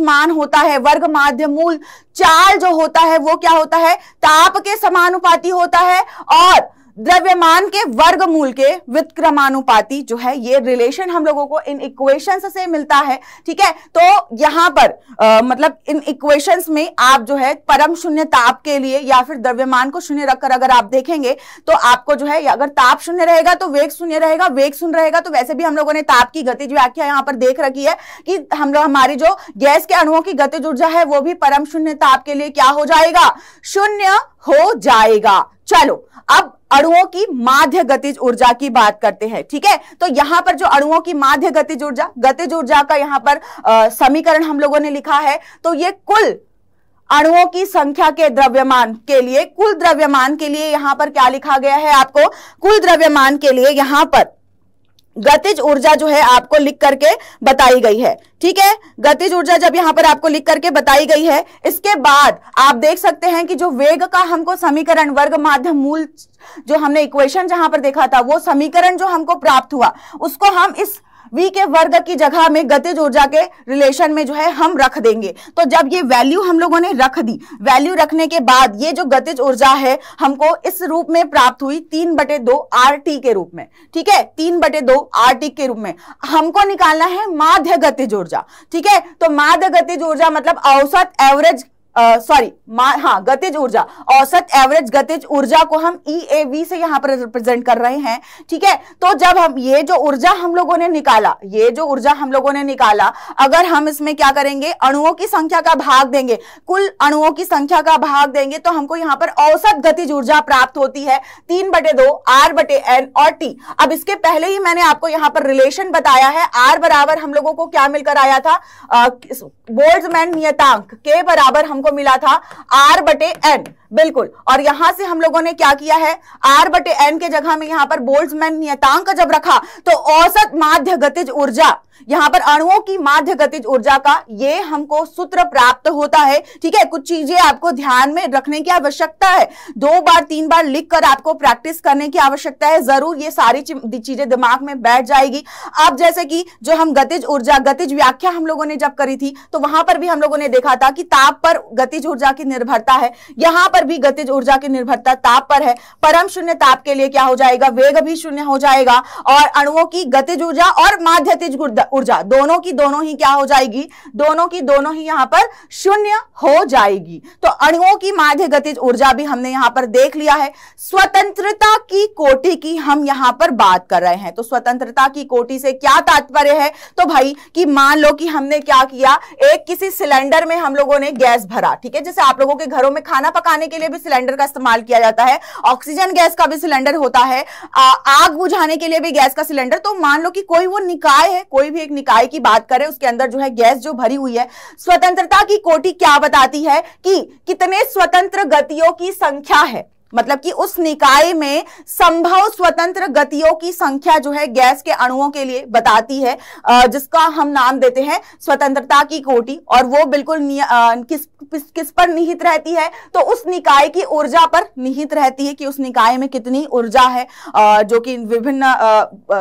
मान होता है, वर्ग माध्य मूल चाल जो होता है, वो क्या होता है? ताप के समानुपाती होता है। और द्रव्यमान के वर्गमूल के विक्रमानुपाती जो है ये रिलेशन हम लोगों को इन इक्वेशंस से मिलता है ठीक है? तो यहाँ पर आ, मतलब इन इक्वेशंस में आप जो है परम शून्य ताप के लिए या फिर द्रव्यमान को शून्य रखकर अगर आप देखेंगे तो आपको जो है अगर ताप शून्य रहेगा तो वेग शून्य रहेगा वेग शून्य रहेगा तो वैसे भी हम लोगों ने ताप की गतिज व्याख्या यहाँ पर देख रखी है कि हम लोग हमारी जो गैस के अणुओं की गतिज ऊर्जा है वो भी परम शून्य ताप के लिए क्या हो जाएगा? शून्य हो जाएगा। चलो, अब अणुओं की माध्य गतिज ऊर्जा की बात करते हैं, ठीक है? तो यहाँ पर जो अणुओं की माध्य गतिज ऊर्जा गतिज ऊर्जा का यहाँ पर समीकरण हम लोगों ने लिखा है तो ये कुल अणुओं की संख्या के द्रव्यमान के लिए, कुल द्रव्यमान के लिए यहाँ पर क्या लिखा गया है आपको? कुल द्रव्यमान के लिए यहाँ पर गतिज ऊर्जा जो है आपको लिख करके बताई गई है। ठीक है? गतिज ऊर्जा जब यहाँ पर आपको लिख करके बताई गई है, इसके बाद आप देख सकते हैं कि जो वेग का हमको समीकरण, वर्ग माध्यम मूल जो हमने इक्वेशन जहाँ पर देखा था, वो समीकरण जो हमको प्राप्त हुआ, उसको हम इस वी के वर्ग की जगह में गतिज ऊर्जा के रिलेशन में जो है हम रख देंगे। तो जब ये वैल्यू हम लोगों ने रख दी वैल्यू रखने के बाद ये जो गतिज ऊर्जा है हमको इस रूप में प्राप्त हुई तीन बटे दो आर टी के रूप में। ठीक है? तीन बटे दो आर टी के रूप में। हमको निकालना है माध्य गतिज ऊर्जा। ठीक है? तो माध्य गतिज ऊर्जा मतलब औसत एवरेज सॉरी हाँ गतिज ऊर्जा, औसत एवरेज गतिज ऊर्जा को हम ई ए से यहाँ पर रिप्रेजेंट कर रहे हैं, ठीक है? तो जब हम, ये जो ऊर्जा हम लोगों ने निकाला, ये जो ऊर्जा हम लोगों ने निकाला, अगर हम इसमें क्या करेंगे? अणुओं की संख्या का भाग देंगे। कुल अणुओं की संख्या का भाग देंगे तो हमको यहाँ पर औसत गतिज ऊर्जा प्राप्त होती है, तीन बटे दो, आर बटे एन और टी। अब इसके पहले ही मैंने आपको यहाँ पर रिलेशन बताया है, आर बराबर हम लोगों को क्या मिलकर आया था? बोल्ट्जमैन नियतांक, के बराबर हमको को मिला था आर बटे एन बिल्कुल। और यहाँ से हम लोगों ने क्या किया है? आर बटे एन के जगह में यहाँ पर बोल्ट्जमैन नियतांक जब रखा तो औसत माध्य गतिज ऊर्जा, यहाँ पर अणुओं की माध्य गतिज ऊर्जा का ये हमको सूत्र प्राप्त होता है। ठीक है? कुछ चीज़ें आपको ध्यान में रखने की आवश्यकता है। दो बार, तीन बार लिख कर आपको प्रैक्टिस करने की आवश्यकता है। ज़रूर ये सारी चीज़ें दिमाग में बैठ जाएगी। अब जैसे कि जो हम गतिज ऊर्जा, गतिज व्याख्या हम लोगों ने जब करी थी तो वहाँ पर भी हम लोगों ने देखा था कि ताप पर गतिज ऊर्जा की निर्भरता है। यहाँ पर भी गतिज ऊर्जा की निर्भरता ताप पर है। परम शून्य ताप के लिए क्या हो जाएगा? वेग भी शून्य हो जाएगा और अणुओं की गतिज ऊर्जा और माध्यतिज ऊर्जा, दोनों की दोनों ही क्या हो जाएगी? दोनों की दोनों ही यहाँ पर शून्य हो जाएगी। तो अणुओं की माध्य गतिज ऊर्जा भी हमने यहाँ पर देख लिया है। स्वतंत्रता की कोटि की हम यहाँ पर बात कर रहे हैं। तो स्वतंत्रता की कोटि से क्या तात्पर्य है? तो भाई, कि मान लो कि हमने क्या किया? एक किसी सिलेंडर में हम लोगों ने गैस भरा, ठीक है? जैसे आप लोगों के घरों में खाना पकाने के लिए भी सिलेंडर का इस्तेमाल किया जाता है। ऑक्सीजन गैस का भी सिलेंडर होता है। आग बुझाने के लिए भी गैस का सिलेंडर। तो मान लो कि कोई वो निकाय है, कोई भी एक निकाय की बात करें, उसके अंदर जो है गैस जो भरी हुई है, स्वतंत्रता की कोटि क्या बताती है कि कितने स्वतंत्र गतियों की संख्या है? मतलब कि उस निकाय में संभव स्वतंत्र गतियों की संख्या जो है गैस के अणुओं के लिए बताती है जिसका हम नाम देते हैं स्वतंत्रता की कोटि, और वो बिल्कुल किस किस पर निहित रहती है? तो उस निकाय की ऊर्जा पर निहित रहती है कि उस निकाय में कितनी ऊर्जा है जो कि विभिन्न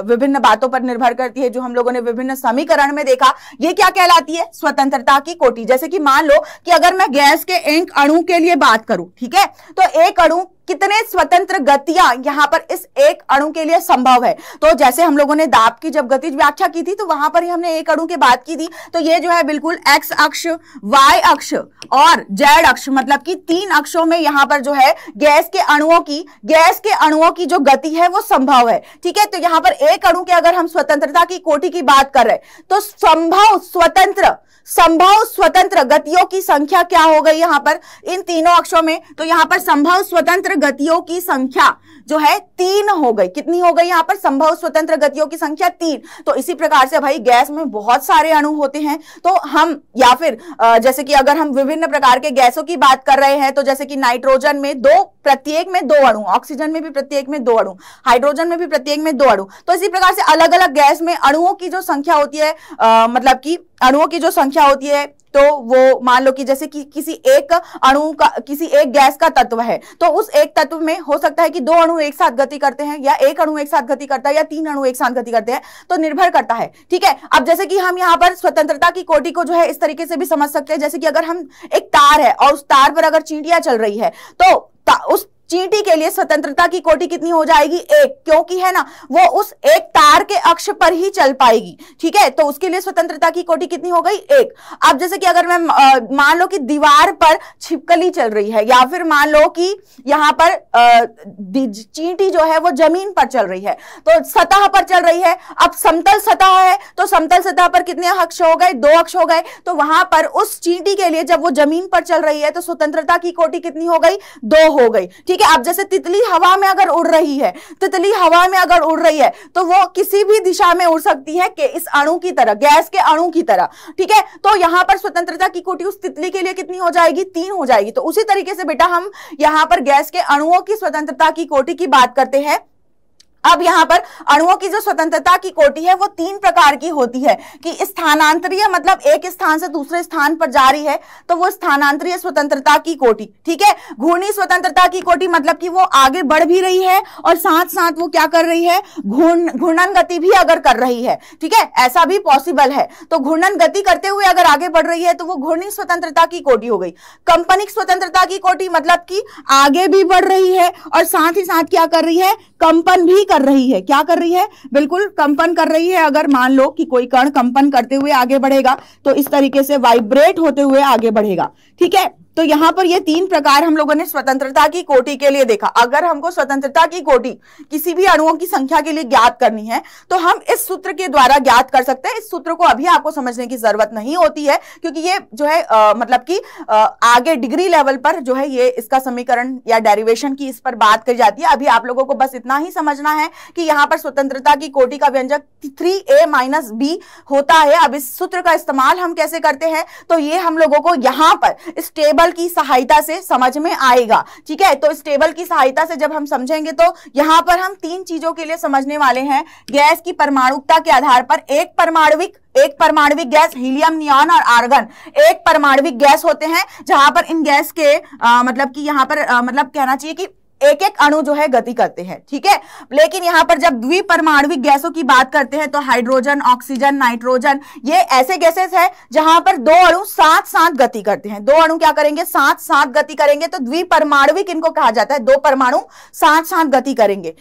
विभिन्न बातों पर निर्भर करती है, जो हम लोगों ने विभिन्न समीकरण में देखा। ये क्या कहलाती है? स्वतंत्रता की कोटि। जैसे कि मान लो कि अगर मैं गैस के एक अणु के लिए बात करूँ, ठीक है? तो एक अणु कितने स्वतंत्र गतियाँ यहाँ पर इस एक अणु के लिए संभव है? तो जैसे हम लोगों ने दाब की जब गतिज व्याख्या की थी तो वहाँ पर ही हमने एक अणु की बात की थी। तो ये जो है बिल्कुल एक्स अक्ष वाई अक्ष और जेड अक्ष मतलब कि तीन अक्षों में यहाँ पर जो है गैस के अणुओं की, गैस के अणुओं की जो गति है वो संभव है। ठीक है? तो यहाँ पर एक अणु के अगर हम स्वतंत्रता की कोटि की बात कर रहे तो संभव स्वतंत्र संभव स्वतंत्र गतियों की संख्या क्या हो गई यहाँ पर? इन तीनों अक्षों में। तो यहाँ पर संभव स्वतंत्र गतियों की संख्या जो है तीन हो गई। कितनी हो गई यहाँ पर? संभव स्वतंत्र गतियों की संख्या तीन। तो इसी प्रकार से भाई गैस में बहुत सारे अणु होते हैं। तो हम या फिर जैसे कि अगर हम विभिन्न प्रकार के गैसों की बात कर रहे हैं तो जैसे कि नाइट्रोजन में दो, प्रत्येक में दो अणु, ऑक्सीजन में भी प्रत्येक में दो अणु, हाइड्रोजन में भी प्रत्येक में दो अणु। तो इसी प्रकार से अलग अलग गैस में अणुओं की जो संख्या होती है मतलब की अणुओं की जो संख्या होती है तो वो मान लो कि जैसे कि किसी एक अणु का, किसी एक गैस का तत्व है तो उस एक तत्व में हो सकता है कि दो अणु एक साथ गति करते हैं, या एक अणु एक साथ गति करता है, या तीन अणु एक साथ गति करते हैं तो निर्भर करता है, ठीक है? अब जैसे कि हम यहाँ पर स्वतंत्रता की कोटि को जो है इस तरीके से भी समझ सकते हैं, जैसे कि अगर हम एक तार है और उस तार पर अगर चींटियाँ चल रही है तो उस चींटी के लिए स्वतंत्रता की कोटि कितनी हो जाएगी? एक। क्योंकि है ना, वो उस एक तार के अक्ष पर ही चल पाएगी। ठीक है? तो उसके लिए स्वतंत्रता की कोटि कितनी हो गई? एक। अब जैसे कि अगर मैं मान लो कि दीवार पर छिपकली चल रही है, या फिर मान लो कि यहाँ पर चींटी जो है वो ज़मीन पर चल रही है तो सतह पर चल रही है। अब समतल सतह है तो समतल सतह पर कितने अक्ष हो गए? दो अक्ष हो गए। तो वहाँ पर उस चींटी के लिए जब वो ज़मीन पर चल रही है तो स्वतंत्रता की कोटि कितनी हो गई? दो हो गई। ठीक ठीक है, अब जैसे तितली हवा में अगर उड़ रही है, तितली हवा में अगर उड़ रही है तो वो किसी भी दिशा में उड़ सकती है कि इस अणु की तरह, गैस के अणु की तरह, ठीक है? तो यहाँ पर स्वतंत्रता की कोटि उस तितली के लिए कितनी हो जाएगी? तीन हो जाएगी। तो उसी तरीके से बेटा हम यहाँ पर गैस के अणुओं की स्वतंत्रता की कोटि की बात करते हैं। अब यहाँ पर अणुओं की जो स्वतंत्रता की कोटि है, वो तीन प्रकार की होती है कि स्थानांतरीय मतलब एक स्थान से दूसरे स्थान पर जा रही है तो वो स्थानांतरीय स्वतंत्रता की कोटि, ठीक है? घूर्णी स्वतंत्रता की कोटि मतलब कि वो आगे बढ़ भी रही है और साथ साथ वो क्या कर रही है? घूर्णन गति भी अगर कर रही है, ठीक है? ऐसा भी पॉसिबल है। तो घूर्णन गति करते हुए अगर आगे बढ़ रही है तो वो घूर्णी स्वतंत्रता की कोटि हो गई। कंपनिक स्वतंत्रता की कोटि मतलब कि आगे भी बढ़ रही है और साथ ही साथ क्या कर रही है? कंपन भी रही है। क्या कर रही है? बिल्कुल कंपन कर रही है। अगर मान लो कि कोई कण कंपन करते हुए आगे बढ़ेगा तो इस तरीके से वाइब्रेट होते हुए आगे बढ़ेगा। ठीक है? तो यहाँ पर ये तीन प्रकार हम लोगों ने स्वतंत्रता की कोटि के लिए देखा। अगर हमको स्वतंत्रता की कोटि किसी भी अणुओं की संख्या के लिए ज्ञात करनी है तो हम इस सूत्र के द्वारा ज्ञात कर सकते हैं। इस सूत्र को अभी आपको समझने की ज़रूरत नहीं होती है क्योंकि ये जो है आ, मतलब कि आगे डिग्री लेवल पर जो है ये इसका समीकरण या डेरिवेशन की इस पर बात करी जाती है। अभी आप लोगों को बस इतना ही समझना है कि यहाँ पर स्वतंत्रता की कोटि का व्यंजक थ्री ए माइनस बी होता है। अब इस सूत्र का इस्तेमाल हम कैसे करते हैं? तो ये हम लोगों को यहाँ पर स्टेबल टेबल की सहायता से समझ में आएगा। ठीक है? तो इस टेबल की सहायता से जब हम समझेंगे तो यहाँ पर हम तीन चीज़ों के लिए समझने वाले हैं। गैस की परमाणुकता के आधार पर एक परमाणुविक एक परमाणुविक गैस हीलियम नियॉन और आर्गन। एक परमाणुविक गैस होते हैं जहाँ पर इन गैस के आ, मतलब कि यहाँ पर आ, मतलब कहना चाहिए कि एक एक अणु जो है गति करते हैं, ठीक है? लेकिन यहाँ पर जब द्विपरमाणविक गैसों की बात करते हैं तो हाइड्रोजन, ऑक्सीजन, नाइट्रोजन, ये ऐसे गैसेस है जहाँ पर दो अणु साथ साथ गति करते हैं। दो अणु क्या करेंगे? साथ साथ गति करेंगे तो द्विपरमाणविक इनको कहा जाता है? दो परमाणु साथ साथ गति करेंगे।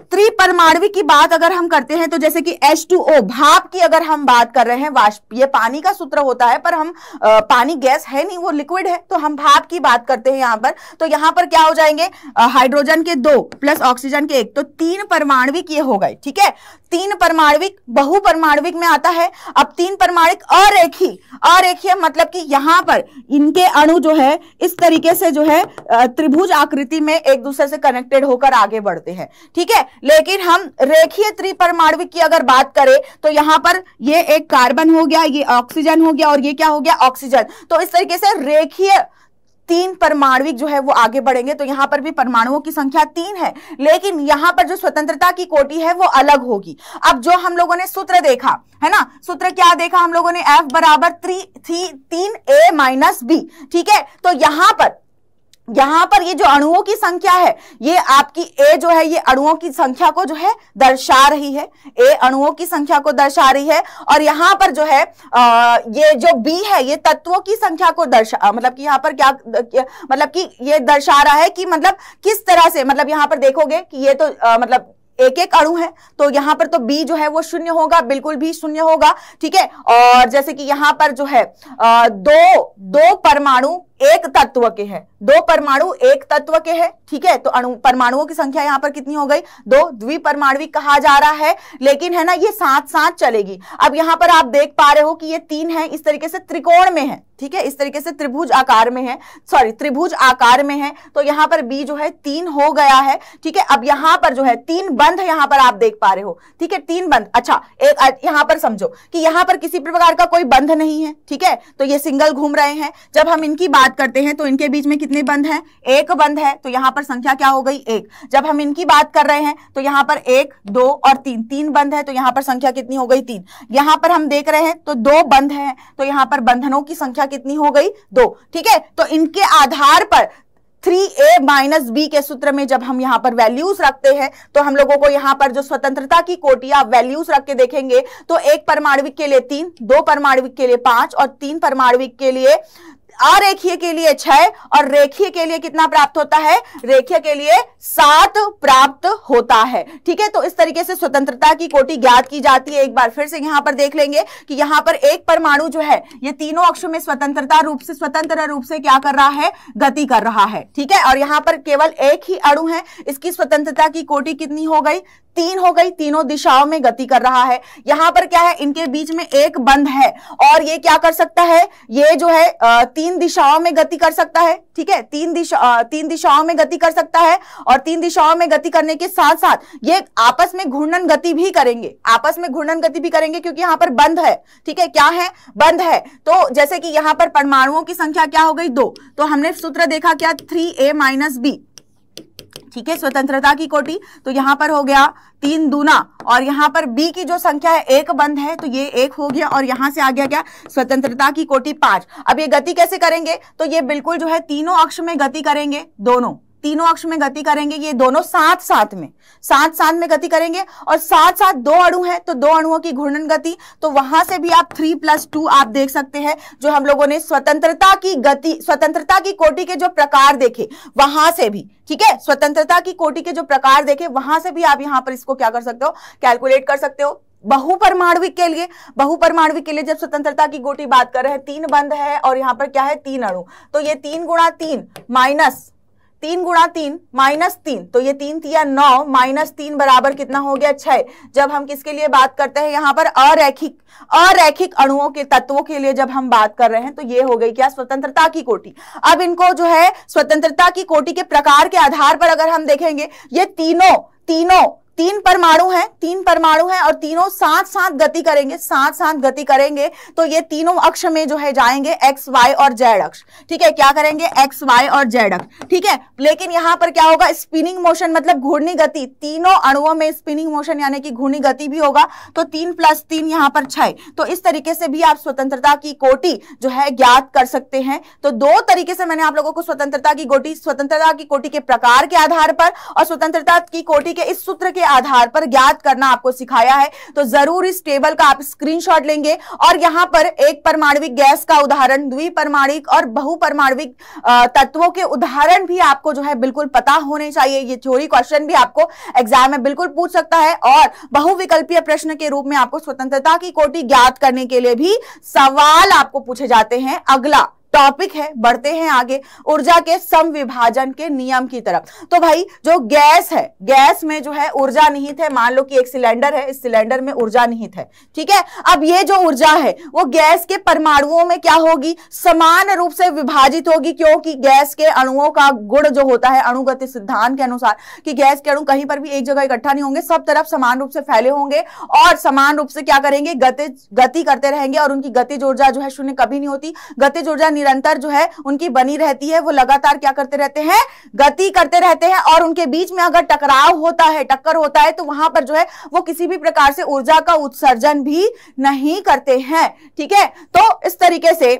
त्रिपरमाणविक की बात अगर हम करते हैं तो जैसे कि H2O भाप की अगर हम बात कर रहे हैं वाष्प ये पानी का सूत्र होता है पर हम आ, पानी गैस है नहीं वो लिक्विड है तो हम भाप की बात करते हैं यहाँ पर। तो यहाँ पर क्या हो जाएँगे? हाइड्रोजन के दो प्लस ऑक्सीजन के एक तो तीन परमाणविक ये हो गए ठीक है? तीन परमाणविक बहु परमाणविक में आता है अब तीन परमाणविक अरेखी अरेखीय मतलब कि यहाँ पर इनके अणु जो है इस तरीके से जो है त्रिभुज आकृति में एक दूसरे से कनेक्टेड होकर आगे बढ़ते हैं ठीक है? लेकिन हम रेखीय त्रिपरमाणविक की अगर बात करें तो यहाँ पर ये एक कार्बन हो गया, ये ऑक्सीजन हो गया और ये क्या हो गया? ऑक्सीजन। तो इस तरीके से रेखीय तीन परमाणविक जो है वो आगे बढ़ेंगे। तो यहाँ पर भी परमाणुओं की संख्या तीन है, लेकिन यहाँ पर जो स्वतंत्रता की कोटि है वो अलग होगी। अब जो हम लोगों ने सूत्र देखा, है ना? सूत्र क्या देखा हम लोगों ने? एफ़ बराबर थ्री थी तीन ए माइनस बी ठीक है? तो यहाँ पर यहाँ पर ये जो अणुओं की संख्या है ये आपकी ए जो है ये अणुओं की संख्या को जो है दर्शा रही है। ए अणुओं की संख्या को दर्शा रही है और यहाँ पर जो है आ, ये जो बी है ये तत्वों की संख्या को दर्शा मतलब कि यहाँ पर क्या मतलब कि ये दर्शा रहा है कि मतलब किस तरह से मतलब यहाँ पर देखोगे कि ये तो आ, मतलब एक एक अणु है तो यहाँ पर तो बी जो है वो शून्य होगा बिल्कुल भी शून्य होगा ठीक है? और जैसे कि यहाँ पर जो है दो दो परमाणु एक तत्व के हैं। दो परमाणु एक तत्व के हैं, ठीक है? तो अणु परमाणुओं की संख्या यहाँ पर कितनी हो गई? दो द्विपरमाणविक कहा जा रहा है, लेकिन है ना, ये साथ साथ चलेगी। अब यहाँ पर आप देख पा रहे हो कि ये तीन है, इस तरीके से त्रिकोण में है, ठीक है? इस तरीके से त्रिभुज आकार में है, सॉरी, त्रिभुज आकार में है तो यहाँ पर बी जो है तीन हो गया है, ठीक है? अब यहाँ पर जो है तीन बंध यहाँ पर आप देख पा रहे हो, ठीक है? तीन बंध अच्छा एक यहाँ पर समझो कि यहाँ पर किसी प्रकार का कोई बंध नहीं है, ठीक है? तो ये सिंगल घूम रहे हैं। जब हम इनकी बात करते हैं तो इनके बीच में कितने बंद हैं? एक बंध है तो यहाँ पर संख्या क्या हो गई? एक। जब हम इनकी बात कर रहे हैं तो यहाँ पर एक, दो और तीन। तीन बंध है तो यहाँ पर संख्या कितनी हो गई? तीन। यहाँ पर हम देख रहे हैं तो दो बंध है तो यहाँ पर बंधनों की संख्या कितनी हो गई? दो। ठीक है? तो इनके आधार पर थ्री ए माइनस बी के सूत्र में जब हम यहाँ पर वैल्यूज़ रखते हैं तो हम लोगों को यहाँ पर जो स्वतंत्रता की कोटिया वैल्यूज़ रख के देखेंगे तो एक परमाणविक के लिए तीन, दो परमाणविक के लिए पाँच और तीन परमाणविक के लिए अरेखीय के लिए छह और रेखीय के लिए कितना प्राप्त होता है? रेखीय के लिए सात प्राप्त होता है। ठीक है तो इस तरीके से स्वतंत्रता की कोटि ज्ञात की जाती है। एक बार फिर से यहाँ पर देख लेंगे कि यहाँ पर एक परमाणु जो है, ये तीनों अक्षों में स्वतंत्रता रूप से, स्वतंत्र रूप से क्या कर रहा है? गति कर रहा है। ठीक है, और यहाँ पर केवल एक ही अणु है। इसकी स्वतंत्रता की कोटि कितनी हो गई? तीन हो गई। तीनों दिशाओं में गति कर रहा है। यहाँ पर क्या है? इनके बीच में एक बंद है। और ये क्या कर सकता है? ये जो है तीन दिशाओं में गति कर सकता है, ठीक है? तीन दिशा तीन दिशाओं में गति कर सकता है और तीन दिशाओं में गति करने के साथ साथ ये आपस में घूर्णन गति भी करेंगे, आपस में घूर्णन गति भी करेंगे क्योंकि यहाँ पर बंद है, ठीक है? क्या है? बंद है। तो जैसे कि यहाँ पर परमाणुओं की संख्या क्या हो गई? दो। तो हमने सूत्र देखा क्या? Three A minus B. ठीक है? स्वतंत्रता की कोटि। तो यहाँ पर हो गया तीन दूना। और यहाँ पर बी की जो संख्या है, एक बंद है तो ये एक हो गया। और यहाँ से आ गया क्या? स्वतंत्रता की कोटि पाँच। अब ये गति कैसे करेंगे? तो ये बिल्कुल जो है तीनों अक्ष में गति करेंगे, दोनों। तीनों अक्ष में गति करेंगे, ये दोनों साथ साथ में साथ साथ में गति करेंगे और साथ साथ दो अणु हैं तो दो अणुओं की घूर्णन गति तो वहाँ से भी आप थ्री प्लस टू आप देख सकते हैं, जो हम लोगों ने स्वतंत्रता की गति, स्वतंत्रता की कोटि के जो प्रकार देखे, वहाँ से भी, ठीक है? स्वतंत्रता की कोटि के जो प्रकार देखे, वहाँ से भी आप यहाँ पर इसको क्या कर सकते हो कैलकुलेट कर सकते हो। बहुपरमाणविक के लिए बहुपरमाणविक के लिए जब स्वतंत्रता की गोटी बात कर रहे हैं, तीन बंद है और यहाँ पर क्या है? तीन अणु तो ये तीन गुणा तीन माइनस तीन गुणा तीन माइनस तीन तो ये तीन तिया नौ, माइनस तीन बराबर कितना हो गया छह। जब हम किसके लिए बात करते हैं, यहाँ पर अरैखिक अरैखिक अणुओं के तत्वों के लिए जब हम बात कर रहे हैं तो ये हो गई क्या? स्वतंत्रता की कोटि। अब इनको जो है, स्वतंत्रता की कोटि के प्रकार के आधार पर अगर हम देखेंगे, ये तीनों तीनों तीन परमाणु हैं, तीन परमाणु हैं और तीनों साथ साथ गति करेंगे साथ साथ गति करेंगे तो ये तीनों अक्ष में जो है जाएँगे एक्स वाई और जेड अक्ष। ठीक है, क्या करेंगे? एक्स वाई और जेड अक्ष। ठीक है, लेकिन यहाँ पर क्या होगा? स्पिनिंग मोशन मतलब घूर्णी गति। तीनों अणुओं में स्पिनिंग मोशन यानी कि घूर्णी गति भी होगा तो तीन प्लस तीन यहाँ पर छह। तो इस तरीके से भी आप स्वतंत्रता की कोटि जो है ज्ञात कर सकते हैं। तो दो तरीके से मैंने आप लोगों को स्वतंत्रता की कोटि, स्वतंत्रता की कोटि के प्रकार के आधार पर और स्वतंत्रता की कोटि के इस सूत्र के आधार पर ज्ञात करना आपको सिखाया है तो ज़रूर इस टेबल का आप स्क्रीनशॉट लेंगे। और यहाँ पर एक परमाणविक गैस का उदाहरण द्विपरमाणविक और बहुपरमाणविक तत्वों के उदाहरण भी आपको जो है बिल्कुल पता होने चाहिए। ये थ्योरी क्वेश्चन भी आपको एग्ज़ाम में बिल्कुल पूछ सकता है और बहुविकल्पीय प्रश्न के रूप में आपको स्वतंत्रता की कोटि ज्ञात करने के लिए भी सवाल आपको पूछे जाते हैं। अगला टॉपिक है, बढ़ते हैं आगे, ऊर्जा के सम विभाजन के नियम की तरफ़। तो भाई, जो गैस है, गैस में जो है ऊर्जा निहित है, मान लो कि एक सिलेंडर है, इस सिलेंडर में ऊर्जा निहित है, ठीक है? अब ये जो ऊर्जा है, वो गैस के परमाणुओं में क्या होगी? समान रूप से विभाजित होगी, क्योंकि गैस के अणुओं का गुण जो होता है, अणुगति सिद्धांत के अनुसार, कि गैस के अणु कहीं पर भी एक जगह इकट्ठा नहीं होंगे, सब तरफ़ समान रूप से फैले होंगे, और समान रूप से क्या करेंगे? गति गति करते रहेंगे, और उनकी गतिज ऊर्जा जो है शून्य कभी नहीं होती। गतिज ऊर्जा निरंतर जो है उनकी बनी रहती है, वो लगातार क्या करते रहते हैं? गति करते रहते हैं और उनके बीच में अगर टकराव होता है, टक्कर होता है तो वहाँ पर जो है वो किसी भी प्रकार से ऊर्जा का उत्सर्जन भी नहीं करते हैं, ठीक है? तो इस तरीके से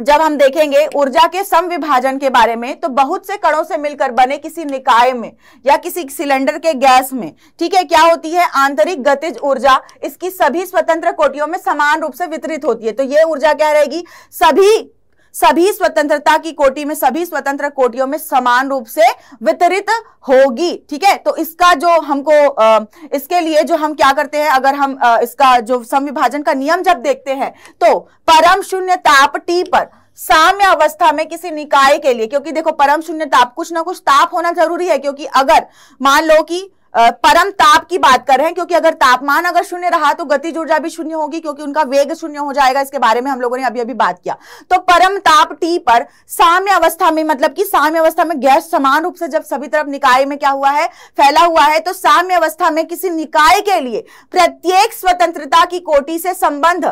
जब हम देखेंगे ऊर्जा के सम विभाजन के बारे में तो बहुत से कणों से मिलकर बने किसी निकाय में या किसी सिलेंडर के गैस में, ठीक है? क्या होती है? आंतरिक गतिज ऊर्जा इसकी सभी स्वतंत्र कोटियों में समान रूप से वितरित होती है। तो ये ऊर्जा क्या रहेगी? सभी सभी स्वतंत्रता की कोटि में, सभी स्वतंत्र कोटियों में समान रूप से वितरित होगी, ठीक है? तो इसका जो हमको इसके लिए जो हम क्या करते हैं, अगर हम इसका जो संविभाजन का नियम जब देखते हैं तो परम शून्य ताप टी पर साम्य अवस्था में किसी निकाय के लिए, क्योंकि देखो, परम शून्य ताप कुछ ना कुछ ताप होना ज़रूरी है, क्योंकि अगर मान लो कि परम ताप की बात कर रहे हैं, क्योंकि अगर तापमान अगर शून्य रहा तो गति ऊर्जा भी शून्य होगी, क्योंकि उनका वेग शून्य हो जाएगा। इसके बारे में हम लोगों ने अभी अभी बात किया। तो परम ताप टी पर साम्य अवस्था में मतलब कि साम्य अवस्था में गैस समान रूप से जब सभी तरफ़ निकाय में क्या हुआ है, फैला हुआ है तो साम्य अवस्था में किसी निकाय के लिए प्रत्येक स्वतंत्रता की कोटि से संबंध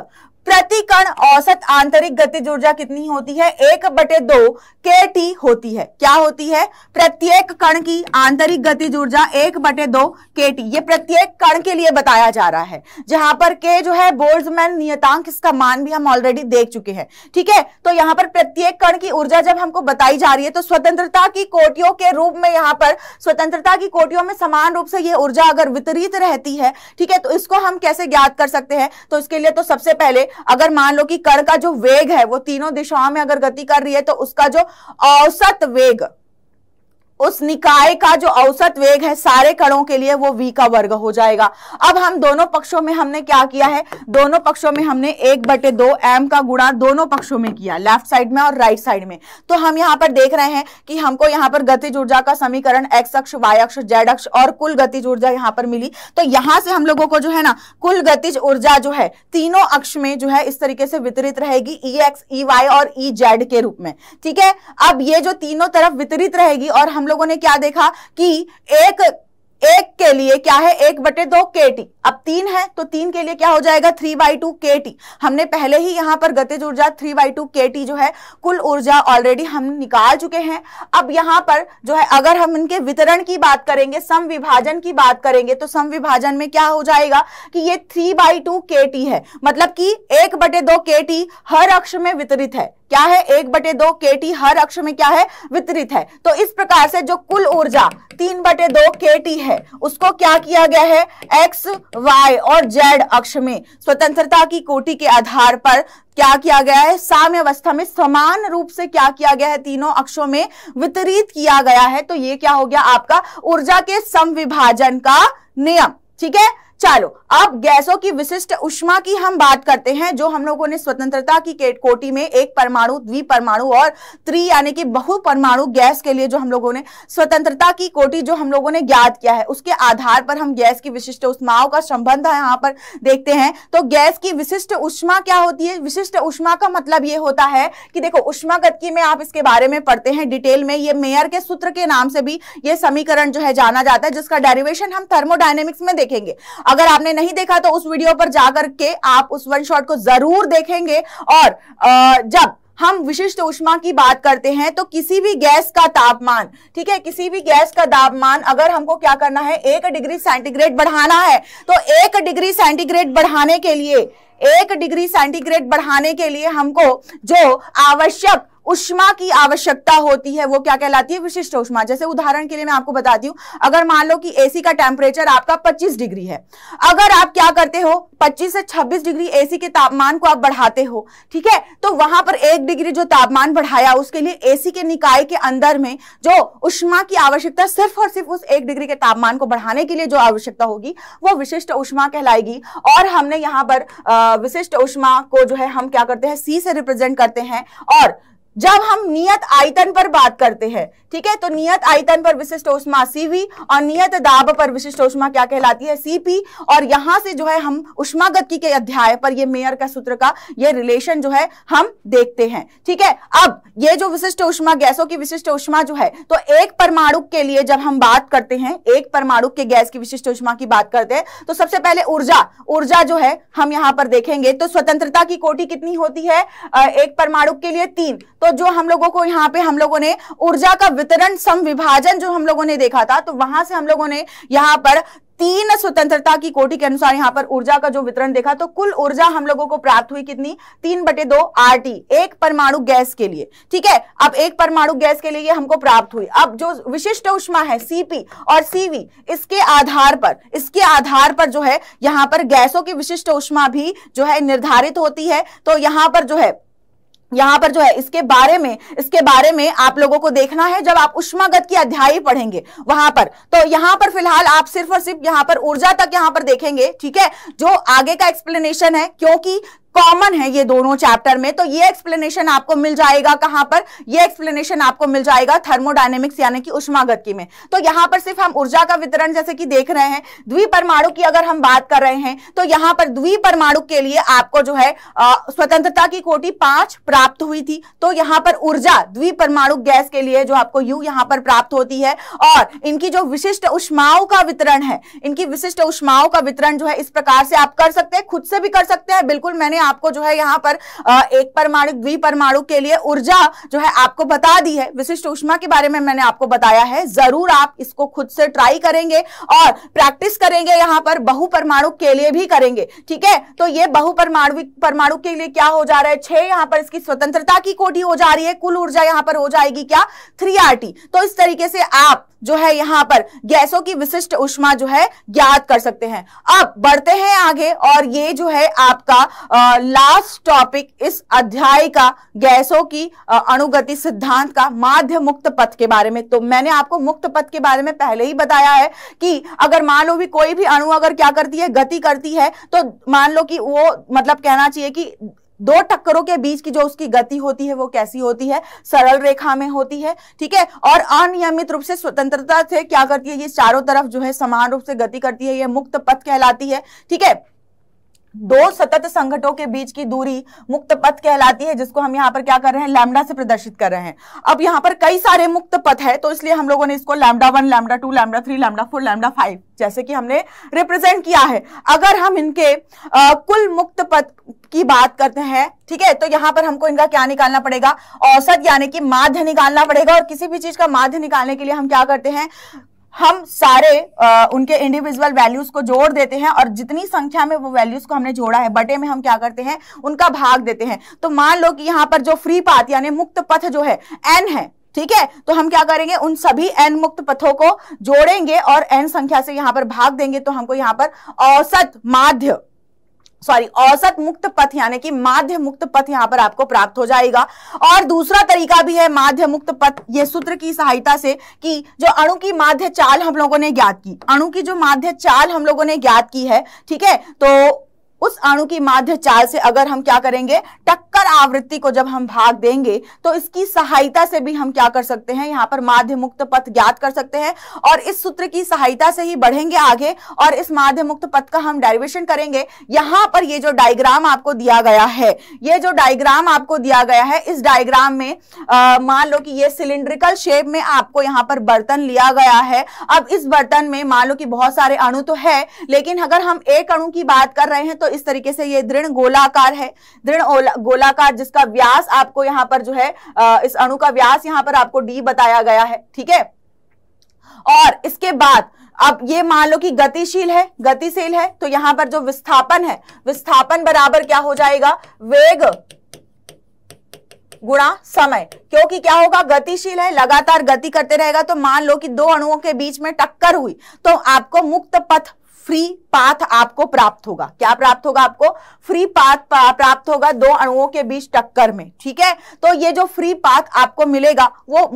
प्रति कण औसत आंतरिक गतिज ऊर्जा कितनी होती है? एक बटे दो के टी होती है। क्या होती है? प्रत्येक कण की आंतरिक गतिज ऊर्जा एक बटे दो के टी ये प्रत्येक कण के लिए बताया जा रहा है। जहाँ पर के जो है, बोल्ट्जमैन नियतांक, इसका मान भी हम ऑलरेडी देख चुके हैं। ठीक है? तो यहाँ पर प्रत्येक कण की ऊर्जा जब हमको बताई जा रही है तो स्वतंत्रता की कोटियों के रूप में यहाँ पर, स्वतंत्रता की कोटियों में समान रूप से यह ऊर्जा अगर वितरित रहती है, ठीक है? तो इसको हम कैसे ज्ञात कर सकते हैं? तो इसके लिए तो सबसे पहले अगर मान लो कि कण का जो वेग है, वो तीनों दिशाओं में अगर गति कर रही है तो उसका जो औसत वेग उस निकाय का जो औसत वेग है सारे कणों के लिए वो v का वर्ग हो जाएगा। अब हम दोनों पक्षों में हमने क्या किया है? दोनों पक्षों में हमने एक बटे दो एम का गुणा दोनों पक्षों में किया लेफ़्ट साइड में और राइट साइड में। तो हम यहाँ पर देख रहे हैं कि हमको यहाँ पर गतिज ऊर्जा का समीकरण एक्स अक्ष वाई अक्ष जेड अक्ष और कुल गतिज ऊर्जा यहाँ पर मिली। तो यहाँ से हम लोगों को जो है ना, कुल गतिज ऊर्जा जो है, तीनों अक्ष में जो है इस तरीके से वितरित रहेगी ई एक्स ई वाई और ई e जेड के रूप में। ठीक है? अब ये जो तीनों तरफ़ वितरित रहेगी और हम लोगों ने क्या देखा कि एक एक के लिए क्या है? एक बटे दो के टी अब तीन है तो तीन के लिए क्या हो जाएगा? Three by two K T हमने पहले ही यहाँ पर गतिज ऊर्जा three by two K T जो है, कुल ऊर्जा ऑलरेडी हम निकाल चुके हैं। अब यहाँ पर जो है, अगर हम इनके वितरण की बात करेंगे सम विभाजन की बात करेंगे तो सम विभाजन में क्या हो जाएगा कि ये three by two K T है। मतलब कि एक बटे दो के टी हर अक्ष में वितरित है। क्या है? एक बटे दो के टी हर अक्ष में क्या है? वितरित है। तो इस प्रकार से जो कुल ऊर्जा तीन बटे दो के टी है, उसको क्या किया गया है? एक्स वाई और जेड अक्ष में। स्वतंत्रता की कोटि के आधार पर क्या किया गया है? साम्य अवस्था में समान रूप से क्या किया गया है? तीनों अक्षों में वितरित किया गया है। तो ये क्या हो गया? आपका ऊर्जा के समविभाजन का नियम। ठीक है? चलो, अब गैसों की विशिष्ट उष्मा की हम बात करते हैं, जो हम लोगों ने स्वतंत्रता की कोटि में एक परमाणु द्वि परमाणु और त्रि, यानी कि बहु परमाणु गैस के लिए जो हम लोगों ने स्वतंत्रता की कोटि जो हम लोगों ने ज्ञात किया है, उसके आधार पर हम गैस की विशिष्ट उष्माओं का संबंध है यहाँ पर देखते हैं। तो गैस की विशिष्ट उष्मा क्या होती है? विशिष्ट उष्मा का मतलब ये होता है कि देखो उष्मा गति में आप इसके बारे में पढ़ते हैं, डिटेल में, ये मेयर के सूत्र के नाम से भी ये समीकरण जो है जाना जाता है, जिसका डेरिवेशन हम थर्मोडाइनेमिक्स में देखेंगे। अगर आपने नहीं देखा तो उस वीडियो पर जाकर के आप उस वन शॉट को ज़रूर देखेंगे। और जब हम विशिष्ट उष्मा की बात करते हैं तो किसी भी गैस का तापमान, ठीक है, किसी भी गैस का तापमान अगर हमको क्या करना है, एक डिग्री सेंटीग्रेड बढ़ाना है तो एक डिग्री सेंटीग्रेड बढ़ाने के लिए एक डिग्री सेंटीग्रेड बढ़ाने के लिए हमको जो आवश्यक उष्मा की आवश्यकता होती है, वो क्या कहलाती है? विशिष्ट उष्मा। जैसे उदाहरण के लिए मैं आपको बताती हूँ, अगर मान लो कि एसी का टेम्परेचर आपका 25 डिग्री है, अगर आप क्या करते हो 25 से 26 डिग्री एसी के तापमान को आप बढ़ाते हो, ठीक है? तो वहाँ पर एक डिग्री जो तापमान बढ़ाया, उसके लिए एसी के निकाय के अंदर में जो उष्मा की आवश्यकता सिर्फ़ और सिर्फ़ उस एक डिग्री के तापमान को बढ़ाने के लिए जो आवश्यकता होगी, वो विशिष्ट उष्मा कहलाएगी। और हमने यहाँ पर विशिष्ट उष्मा को जो है हम क्या करते हैं सी से रिप्रेजेंट करते हैं और जब हम नियत आयतन पर बात करते हैं, ठीक है? तो नियत आयतन पर विशिष्ट उष्मा सीवी और नियत दाब पर विशिष्ट उष्मा क्या कहलाती है? सीपी और यहाँ से जो है हम उष्मागति के अध्याय पर, ये मेयर का सूत्र का, ये रिलेशन जो है हम देखते हैं, ठीक है? अब ये जो विशिष्ट उष्मा गैसों की विशिष्ट उष्मा जो है तो एक परमाणु के लिए जब हम बात करते हैं, एक परमाणु के गैस की विशिष्ट उष्मा की बात करते हैं तो सबसे पहले ऊर्जा ऊर्जा जो है हम यहाँ पर देखेंगे तो स्वतंत्रता की कोटि कितनी होती है? एक परमाणु के लिए तीन तो जो हम लोगों को यहाँ पे हम लोगों ने ऊर्जा का वितरण सम विभाजन जो हम लोगों ने देखा था तो वहाँ से हम लोगों ने यहाँ पर तीन स्वतंत्रता की कोटि के अनुसार यहाँ पर ऊर्जा का जो वितरण देखा तो कुल ऊर्जा हम लोगों को प्राप्त हुई कितनी? तीन बटे दो आरटी एक परमाणु गैस के लिए। ठीक है? अब एक परमाणु गैस के लिए हमको प्राप्त हुई। अब जो विशिष्ट उष्मा है सीपी और सीवी इसके आधार पर, इसके आधार पर जो है, यहाँ पर गैसों की विशिष्ट उष्मा भी जो है निर्धारित होती है तो यहाँ पर जो है यहाँ पर जो है, इसके बारे में, इसके बारे में आप लोगों को देखना है जब आप उष्मागत की अध्याय पढ़ेंगे वहाँ पर। तो यहाँ पर फ़िलहाल आप सिर्फ़ और सिर्फ़ यहाँ पर ऊर्जा तक यहाँ पर देखेंगे, ठीक है? जो आगे का एक्सप्लेनेशन है, क्योंकि कॉमन है ये दोनों चैप्टर में तो ये एक्सप्लेनेशन आपको मिल जाएगा कहाँ पर? ये एक्सप्लेनेशन आपको मिल जाएगा थर्मोडायनेमिक्स यानी कि उष्मागति में। तो यहाँ पर सिर्फ़ हम ऊर्जा का वितरण जैसे कि देख रहे हैं, द्विपरमाणु की अगर हम बात कर रहे हैं तो यहाँ पर द्विपरमाणु के लिए आपको जो है स्वतंत्रता की कोटि पाँच प्राप्त हुई थी। तो यहाँ पर ऊर्जा द्विपरमाणु गैस के लिए जो आपको यू यहाँ पर प्राप्त होती है, और इनकी जो विशिष्ट उष्माओं का वितरण है, इनकी विशिष्ट उष्माओं का वितरण जो है इस प्रकार से आप कर सकते हैं, खुद से भी कर सकते हैं, बिल्कुल मैंने आपको जो है यहाँ पर एक परमाणु, द्विपरमाणु के लिए ऊर्जा जो है आपको बता दी है। विशिष्ट उष्मा के बारे में मैंने आपको बताया है। ज़रूर आप इसको खुद से ट्राई करेंगे और प्रैक्टिस करेंगे यहाँ पर बहु परमाणु के लिए भी करेंगे। ठीक है? तो ये बहु परमाणु परमाणु के लिए क्या हो जा रहा है? छह यहाँ पर इसकी स्वतंत्रता की कोटि हो जा रही है। कुल ऊर्जा यहाँ पर हो जाएगी क्या? थ्री तो इस तरीके से आप जो है यहाँ पर गैसों की विशिष्ट उष्मा जो है ज्ञात कर सकते हैं। अब बढ़ते हैं आगे और ये जो है आपका लास्ट टॉपिक इस अध्याय का, गैसों की अणुगति सिद्धांत का माध्य मुक्त पथ के बारे में। तो मैंने आपको मुक्त पथ के बारे में पहले ही बताया है कि अगर मान लो भी कोई भी अणु अगर क्या करती है, गति करती है तो मान लो कि वो मतलब कहना चाहिए कि दो टक्करों के बीच की जो उसकी गति होती है, वो कैसी होती है? सरल रेखा में होती है, ठीक है? और अनियमित रूप से स्वतंत्रता से क्या करती है? ये चारों तरफ़ जो है समान रूप से गति करती है, ये मुक्त पथ कहलाती है, ठीक है? दो सतत संघटों के बीच की दूरी मुक्त पथ कहलाती है जिसको हम यहाँ पर क्या कर रहे हैं? लैमडा से प्रदर्शित कर रहे हैं। अब यहाँ पर कई सारे मुक्त पथ है तो इसलिए हम लोगों ने इसको lambda one lambda two lambda three lambda four lambda five जैसे कि हमने रिप्रेजेंट किया है। अगर हम इनके आ, कुल मुक्त पथ की बात करते हैं ठीक है तो यहाँ पर हमको इनका क्या निकालना पड़ेगा? औसत यानी कि माध्य निकालना पड़ेगा और किसी भी चीज़ का माध्य निकालने के लिए हम क्या करते हैं? हम सारे आ, उनके इंडिविजुअल वैल्यूज़ को जोड़ देते हैं और जितनी संख्या में वो वैल्यूज़ को हमने जोड़ा है बटे में हम क्या करते हैं उनका भाग देते हैं। तो मान लो कि यहाँ पर जो फ्री पाथ यानी मुक्त पथ जो है एन है ठीक है? तो हम क्या करेंगे उन सभी एन मुक्त पथों को जोड़ेंगे और एन संख्या से यहाँ पर भाग देंगे तो हमको यहाँ पर औसत माध्य सॉरी, औसत मुक्त पथ, यानी कि माध्य मुक्त पथ यहाँ पर आपको प्राप्त हो जाएगा। और दूसरा तरीका भी है माध्य मुक्त पथ, ये सूत्र की सहायता से कि जो अणु की माध्य चाल हम लोगों ने ज्ञात की। अणु की जो माध्य चाल हम लोगों ने ज्ञात की है, ठीक है? तो उस अणु की माध्य चाल से अगर हम क्या करेंगे, टक्कर आवृत्ति को जब हम भाग देंगे तो इसकी सहायता से भी हम क्या कर सकते हैं? यहाँ पर माध्य मुक्त पथ ज्ञात कर सकते हैं और इस सूत्र की सहायता से ही बढ़ेंगे आगे और इस माध्य मुक्त पथ का हम डेरिवेशन करेंगे। यहाँ पर ये जो डायग्राम आपको दिया गया है, ये जो डायग्राम आपको दिया गया है, इस डायग्राम में मान लो कि ये सिलिंड्रिकल शेप में आपको यहाँ पर बर्तन लिया गया है। अब इस बर्तन में मान लो कि बहुत सारे अणु तो है, लेकिन अगर हम एक अणु की बात कर रहे हैं तो इस तरीके से ये दृढ़ गोलाकार है। दृढ़ गोलाकार जिसका व्यास आपको यहाँ पर जो है इस अणु का व्यास यहाँ पर आपको डी बताया गया है, ठीक है? और इसके बाद अब ये मान लो कि गतिशील है गतिशील है तो यहाँ पर जो विस्थापन है, विस्थापन बराबर क्या हो जाएगा? वेग गुणा समय, क्योंकि क्या होगा? गतिशील है, लगातार गति करते रहेगा तो मान लो कि दो अणुओं के बीच में टक्कर हुई तो आपको मुक्त पथ फ्री पाथ आपको प्राप्त होगा। क्या प्राप्त होगा आपको? फ्री पाथ प्राप्त होगा दो अणुओं के बीच टक्कर में, ठीक है? तो ये जो फ्री पाथ आपको मिलेगा, वो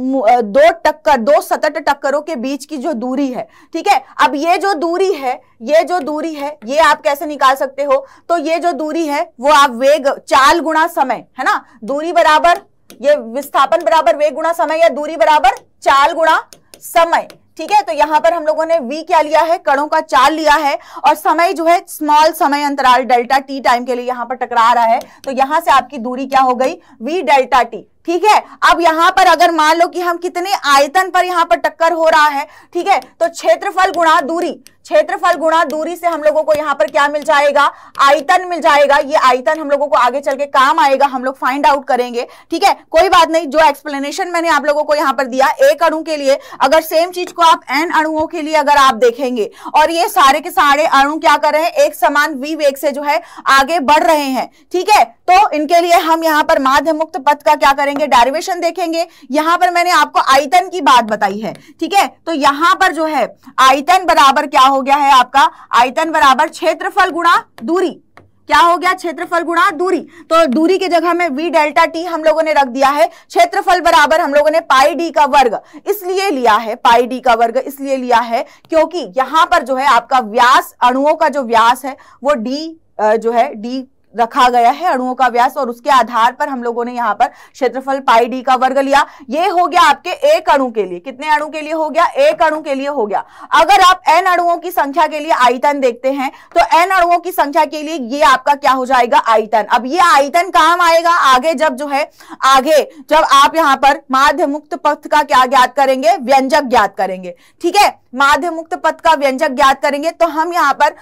दो टक्कर, दो सतत टक्करों के बीच की जो दूरी है, ठीक है? अब ये जो दूरी है, ये जो दूरी है, ये आप कैसे निकाल सकते हो? तो ये जो दूरी है, वो आप वेग, चाल गुणा समय, है ना? दूरी बराबर, ये विस्थापन बराबर वेग गुणा समय या दूरी बराबर चाल गुणा समय ठीक है तो यहाँ पर हम लोगों ने वी क्या लिया है? कड़ों का चाल लिया है और समय जो है स्मॉल समय अंतराल डेल्टा टी टाइम के लिए यहाँ पर टकरा रहा है। तो यहाँ से आपकी दूरी क्या हो गई? वी डेल्टा टी ठीक है? अब यहाँ पर अगर मान लो कि हम कितने आयतन पर यहाँ पर टक्कर हो रहा है, ठीक है? तो क्षेत्रफल गुणा दूरी, क्षेत्रफल गुणा दूरी से हम लोगों को यहाँ पर क्या मिल जाएगा? आयतन मिल जाएगा। ये आयतन हम लोगों को आगे चल के काम आएगा, हम लोग फाइंड आउट करेंगे, ठीक है? कोई बात नहीं, जो एक्सप्लेनेशन मैंने आप लोगों को यहाँ पर दिया, एक अणु के लिए, अगर सेम चीज़ को आप एन अणुओं के लिए अगर आप देखेंगे, और ये सारे के सारे अणु क्या कर रहे हैं? एक समान वी वेग से जो है, आगे बढ़ रहे हैं, ठीक है? तो इनके लिए हम यहाँ पर माध्य मुक्त पथ का क्या करेंगे? डेरिवेशन देखेंगे। यहाँ पर मैंने आपको आयतन की बात बताई है, ठीक है? तो यहाँ पर जो है, आयतन बराबर क्या हो गया है आपका? आयतन बराबर क्षेत्रफल गुणा दूरी। क्या हो गया? क्षेत्रफल गुणा दूरी। तो दूरी की जगह में वी डेल्टा टी हम लोगों ने रख दिया है। क्षेत्रफल बराबर हम लोगों ने पाई डी का वर्ग इसलिए लिया है, पाई डी का वर्ग इसलिए लिया है क्योंकि यहाँ पर जो है आपका व्यास, अणुओं का जो व्यास है, वो डी जो है डी रखा गया है, अणुओं का व्यास, और उसके आधार पर हम लोगों ने यहाँ पर क्षेत्रफल पाई डी का वर्ग लिया। ये हो गया आपके एक अणु के लिए। कितने अणु के लिए हो गया? एक अणु के लिए हो गया। अगर आप एन अणुओं की संख्या के लिए आयतन देखते हैं तो एन अणुओं की संख्या के लिए ये आपका क्या हो जाएगा? आयतन। अब ये आयतन काम आएगा? आगे जब जो है, आगे जब आप यहाँ पर माध्य मुक्त पथ का क्या ज्ञात करेंगे? व्यंजक ज्ञात करेंगे। ठीक है? माध्य मुक्त पथ का व्यंजक ज्ञात करेंगे तो हम यहाँ पर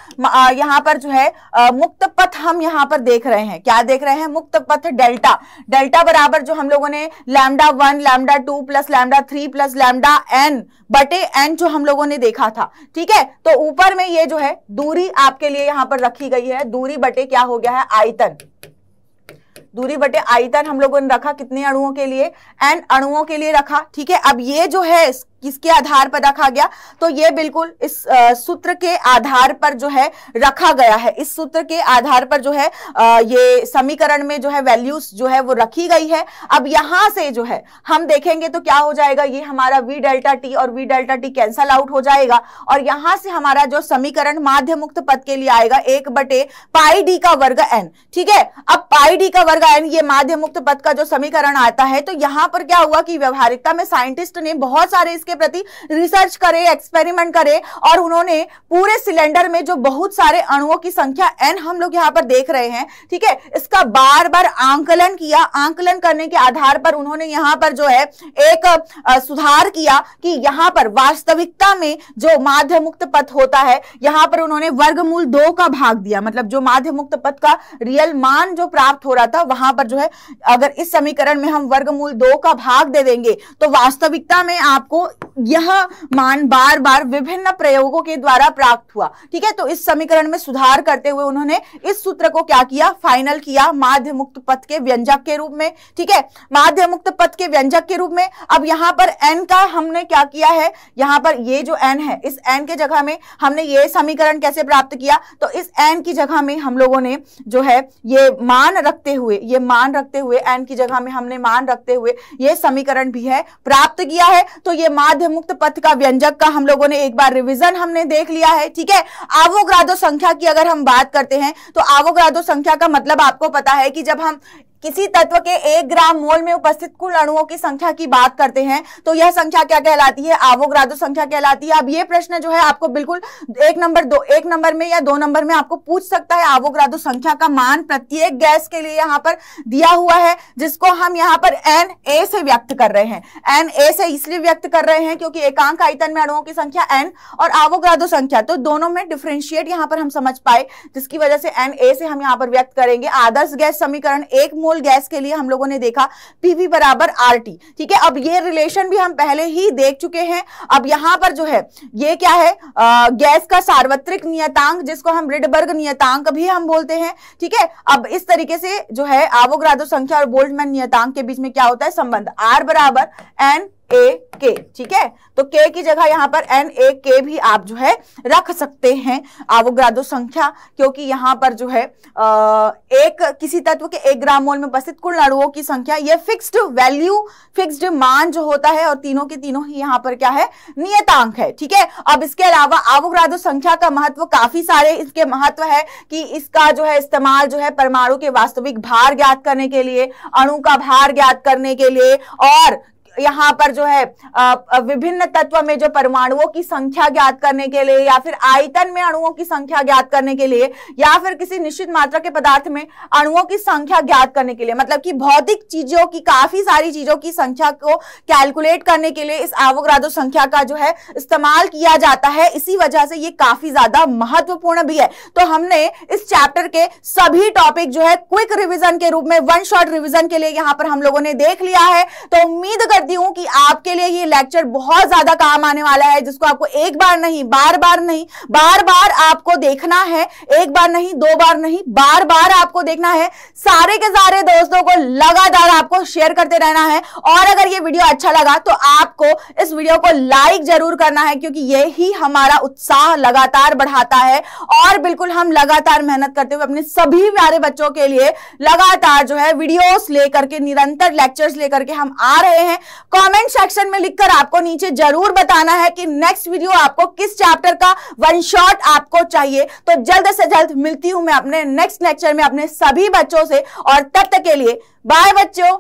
यहाँ पर जो है मुक्त पथ हम यहाँ पर देख रहे हैं। क्या देख रहे हैं? मुक्त पथ डेल्टा। डेल्टा बराबर जो हम लोगों ने lambda one, lambda two plus lambda three plus lambda N बटे एन जो हम लोगों ने देखा था, ठीक है? तो ऊपर में ये जो है, दूरी आपके लिए यहाँ पर रखी गई है। दूरी बटे क्या हो गया है? आयतन। दूरी बटे आयतन हम लोगों ने रखा कितने अणुओं के लिए? एन अणुओं के लिए रखा, ठीक है? अब ये जो है किसके आधार पर रखा गया तो ये बिल्कुल इस सूत्र के आधार पर जो है रखा गया है। इस सूत्र के आधार पर जो है ये समीकरण में जो है वैल्यूज़ जो है वो रखी गई है। अब यहाँ से जो है, हम देखेंगे तो क्या हो जाएगा, ये हमारा वी डेल्टा टी और V delta T cancel out हो जाएगा। और यहाँ से हमारा जो समीकरण माध्य मुक्त पद के लिए आएगा, एक बटे पाई डी का वर्ग एन ठीक है? अब पाई डी का वर्ग एन ये माध्य मुक्त पद का जो समीकरण आता है तो यहाँ पर क्या हुआ कि व्यवहारिकता में साइंटिस्ट ने बहुत सारे इसके इसके प्रति रिसर्च करे एक्सपेरिमेंट करे और उन्होंने पूरे सिलेंडर में जो बहुत सारे अणुओं की संख्या एन हम लोग यहाँ पर देख रहे हैं, ठीक है? इसका बार बार आंकलन किया। आंकलन करने के आधार पर उन्होंने यहाँ पर जो है एक सुधार किया कि यहाँ पर वास्तविकता में जो माध्य मुक्त पथ होता है, यहाँ पर उन्होंने वर्गमूल दो का भाग दिया। मतलब जो माध्य मुक्त पथ का रियल मान जो प्राप्त हो रहा था, वहाँ पर जो है अगर इस समीकरण में हम वर्गमूल दो का भाग दे देंगे तो वास्तविकता में आपको यह मान बार बार विभिन्न प्रयोगों के द्वारा प्राप्त हुआ। ठीक है? तो इस समीकरण में सुधार करते हुए उन्होंने इस सूत्र को क्या किया? फाइनल किया माध्य मुक्त पथ के व्यंजक के रूप में। ठीक है? माध्य मुक्त पथ के व्यंजक के रूप में। अब यहाँ पर एन का हमने क्या किया है? यहाँ पर ये जो एन है, इस एन के जगह में हमने ये समीकरण कैसे प्राप्त किया? तो इस एन की जगह में हम लोगों ने जो है, ये मान रखते हुए, ये मान रखते हुए एन की जगह में हमने मान रखते हुए ये समीकरण भी है, प्राप्त किया है। तो ये माध्य मुक्त पथ का व्यंजक का हम लोगों ने एक बार रिविजन हमने देख लिया है, ठीक है? आवोग्रादो संख्या की अगर हम बात करते हैं तो आवोग्रादो संख्या का मतलब आपको पता है कि जब हम किसी तत्व के एक ग्राम मोल में उपस्थित कुल अणुओं की संख्या की बात करते हैं तो यह संख्या क्या कहलाती है? आवोग्रादो संख्या कहलाती है। अब ये प्रश्न जो है आपको बिल्कुल एक नंबर दो, एक नंबर में या दो नंबर में आपको पूछ सकता है। आवोग्रादो संख्या का मान प्रत्येक गैस के लिए यहाँ पर दिया हुआ है, जिसको हम यहाँ पर एन ए से व्यक्त कर रहे हैं। एन ए से इसलिए व्यक्त कर रहे हैं क्योंकि एकांक आयतन में अणुओं की संख्या एन और आवोग्रादो संख्या तो दोनों में डिफ्रेंशिएट यहाँ पर हम समझ पाए, जिसकी वजह से एन ए से हम यहाँ पर व्यक्त करेंगे। आदर्श गैस समीकरण एक मोल गैस के लिए हम लोगों ने देखा पीवी बराबर आर टी ठीक है अब ये रिलेशन भी हम पहले ही देख चुके हैं। अब यहाँ पर जो है ये क्या है? आ, गैस का सार्वत्रिक नियतांक जिसको हम रिडबर्ग नियतांक भी हम बोलते हैं। ठीक है अब इस तरीके से जो है आवोग्रादो संख्या और बोल्टमैन नियतांक के बीच में क्या होता है? संबंध। आर बराबर एन ए के ठीक है? तो के की जगह यहाँ पर एन ए के भी आप जो है रख सकते हैं आवोग्रादो संख्या क्योंकि यहाँ पर जो है आ, एक किसी तत्व के एक ग्राम मोल में उपस्थित कुल अणुओं की संख्या ये फिक्स्ड वैल्यू फिक्स्ड मान जो होता है और तीनों के तीनों ही यहाँ पर क्या है? नियतांक है ठीक है? अब इसके अलावा आवोग्रादो संख्या का महत्व काफ़ी सारे इसके महत्व है कि इसका जो है इस्तेमाल जो है परमाणु के वास्तविक भार ज्ञात करने के लिए अणु का भार ज्ञात करने के लिए और यहाँ पर जो है विभिन्न तत्व में जो परमाणुओं की संख्या ज्ञात करने के लिए या फिर आयतन में अणुओं की संख्या ज्ञात करने के लिए या फिर किसी निश्चित मात्रा के पदार्थ में अणुओं की संख्या ज्ञात करने के लिए मतलब कि भौतिक चीज़ों की, काफ़ी सारी चीज़ों की संख्या को कैलकुलेट करने के लिए इस आवोग्रादो संख्या का जो है इस्तेमाल किया जाता है। इसी वजह से ये काफ़ी ज़्यादा महत्वपूर्ण भी है। तो हमने इस चैप्टर के सभी टॉपिक जो है, क्विक रिविजन के रूप में, वन शॉर्ट रिविजन के लिए यहाँ पर हम लोगों ने देख लिया है। तो उम्मीद कर करती हूँ कि आपके लिए ये लेक्चर बहुत ज़्यादा काम आने वाला है, जिसको आपको एक बार नहीं, बार बार नहीं, बार बार आपको देखना है, एक बार नहीं, दो बार नहीं, बार बार आपको देखना है। सारे के सारे दोस्तों को लगातार आपको शेयर करते रहना है, और अगर ये वीडियो अच्छा लगा तो आपको इस वीडियो को लाइक ज़रूर करना है, क्योंकि यही हमारा उत्साह लगातार बढ़ाता है, और बिल्कुल हम लगातार मेहनत करते हुए अपने सभी प्यारे बच्चों के लिए लगातार जो है वीडियोस लेकर के, निरंतर लेक्चर्स लेकर के हम आ रहे हैं। कमेंट सेक्शन में लिखकर आपको नीचे ज़रूर बताना है कि नेक्स्ट वीडियो आपको किस चैप्टर का वन शॉट आपको चाहिए। तो जल्द से जल्द मिलती हूँ मैं अपने नेक्स्ट लेक्चर में अपने सभी बच्चों से और तब तक के लिए बाय बच्चों।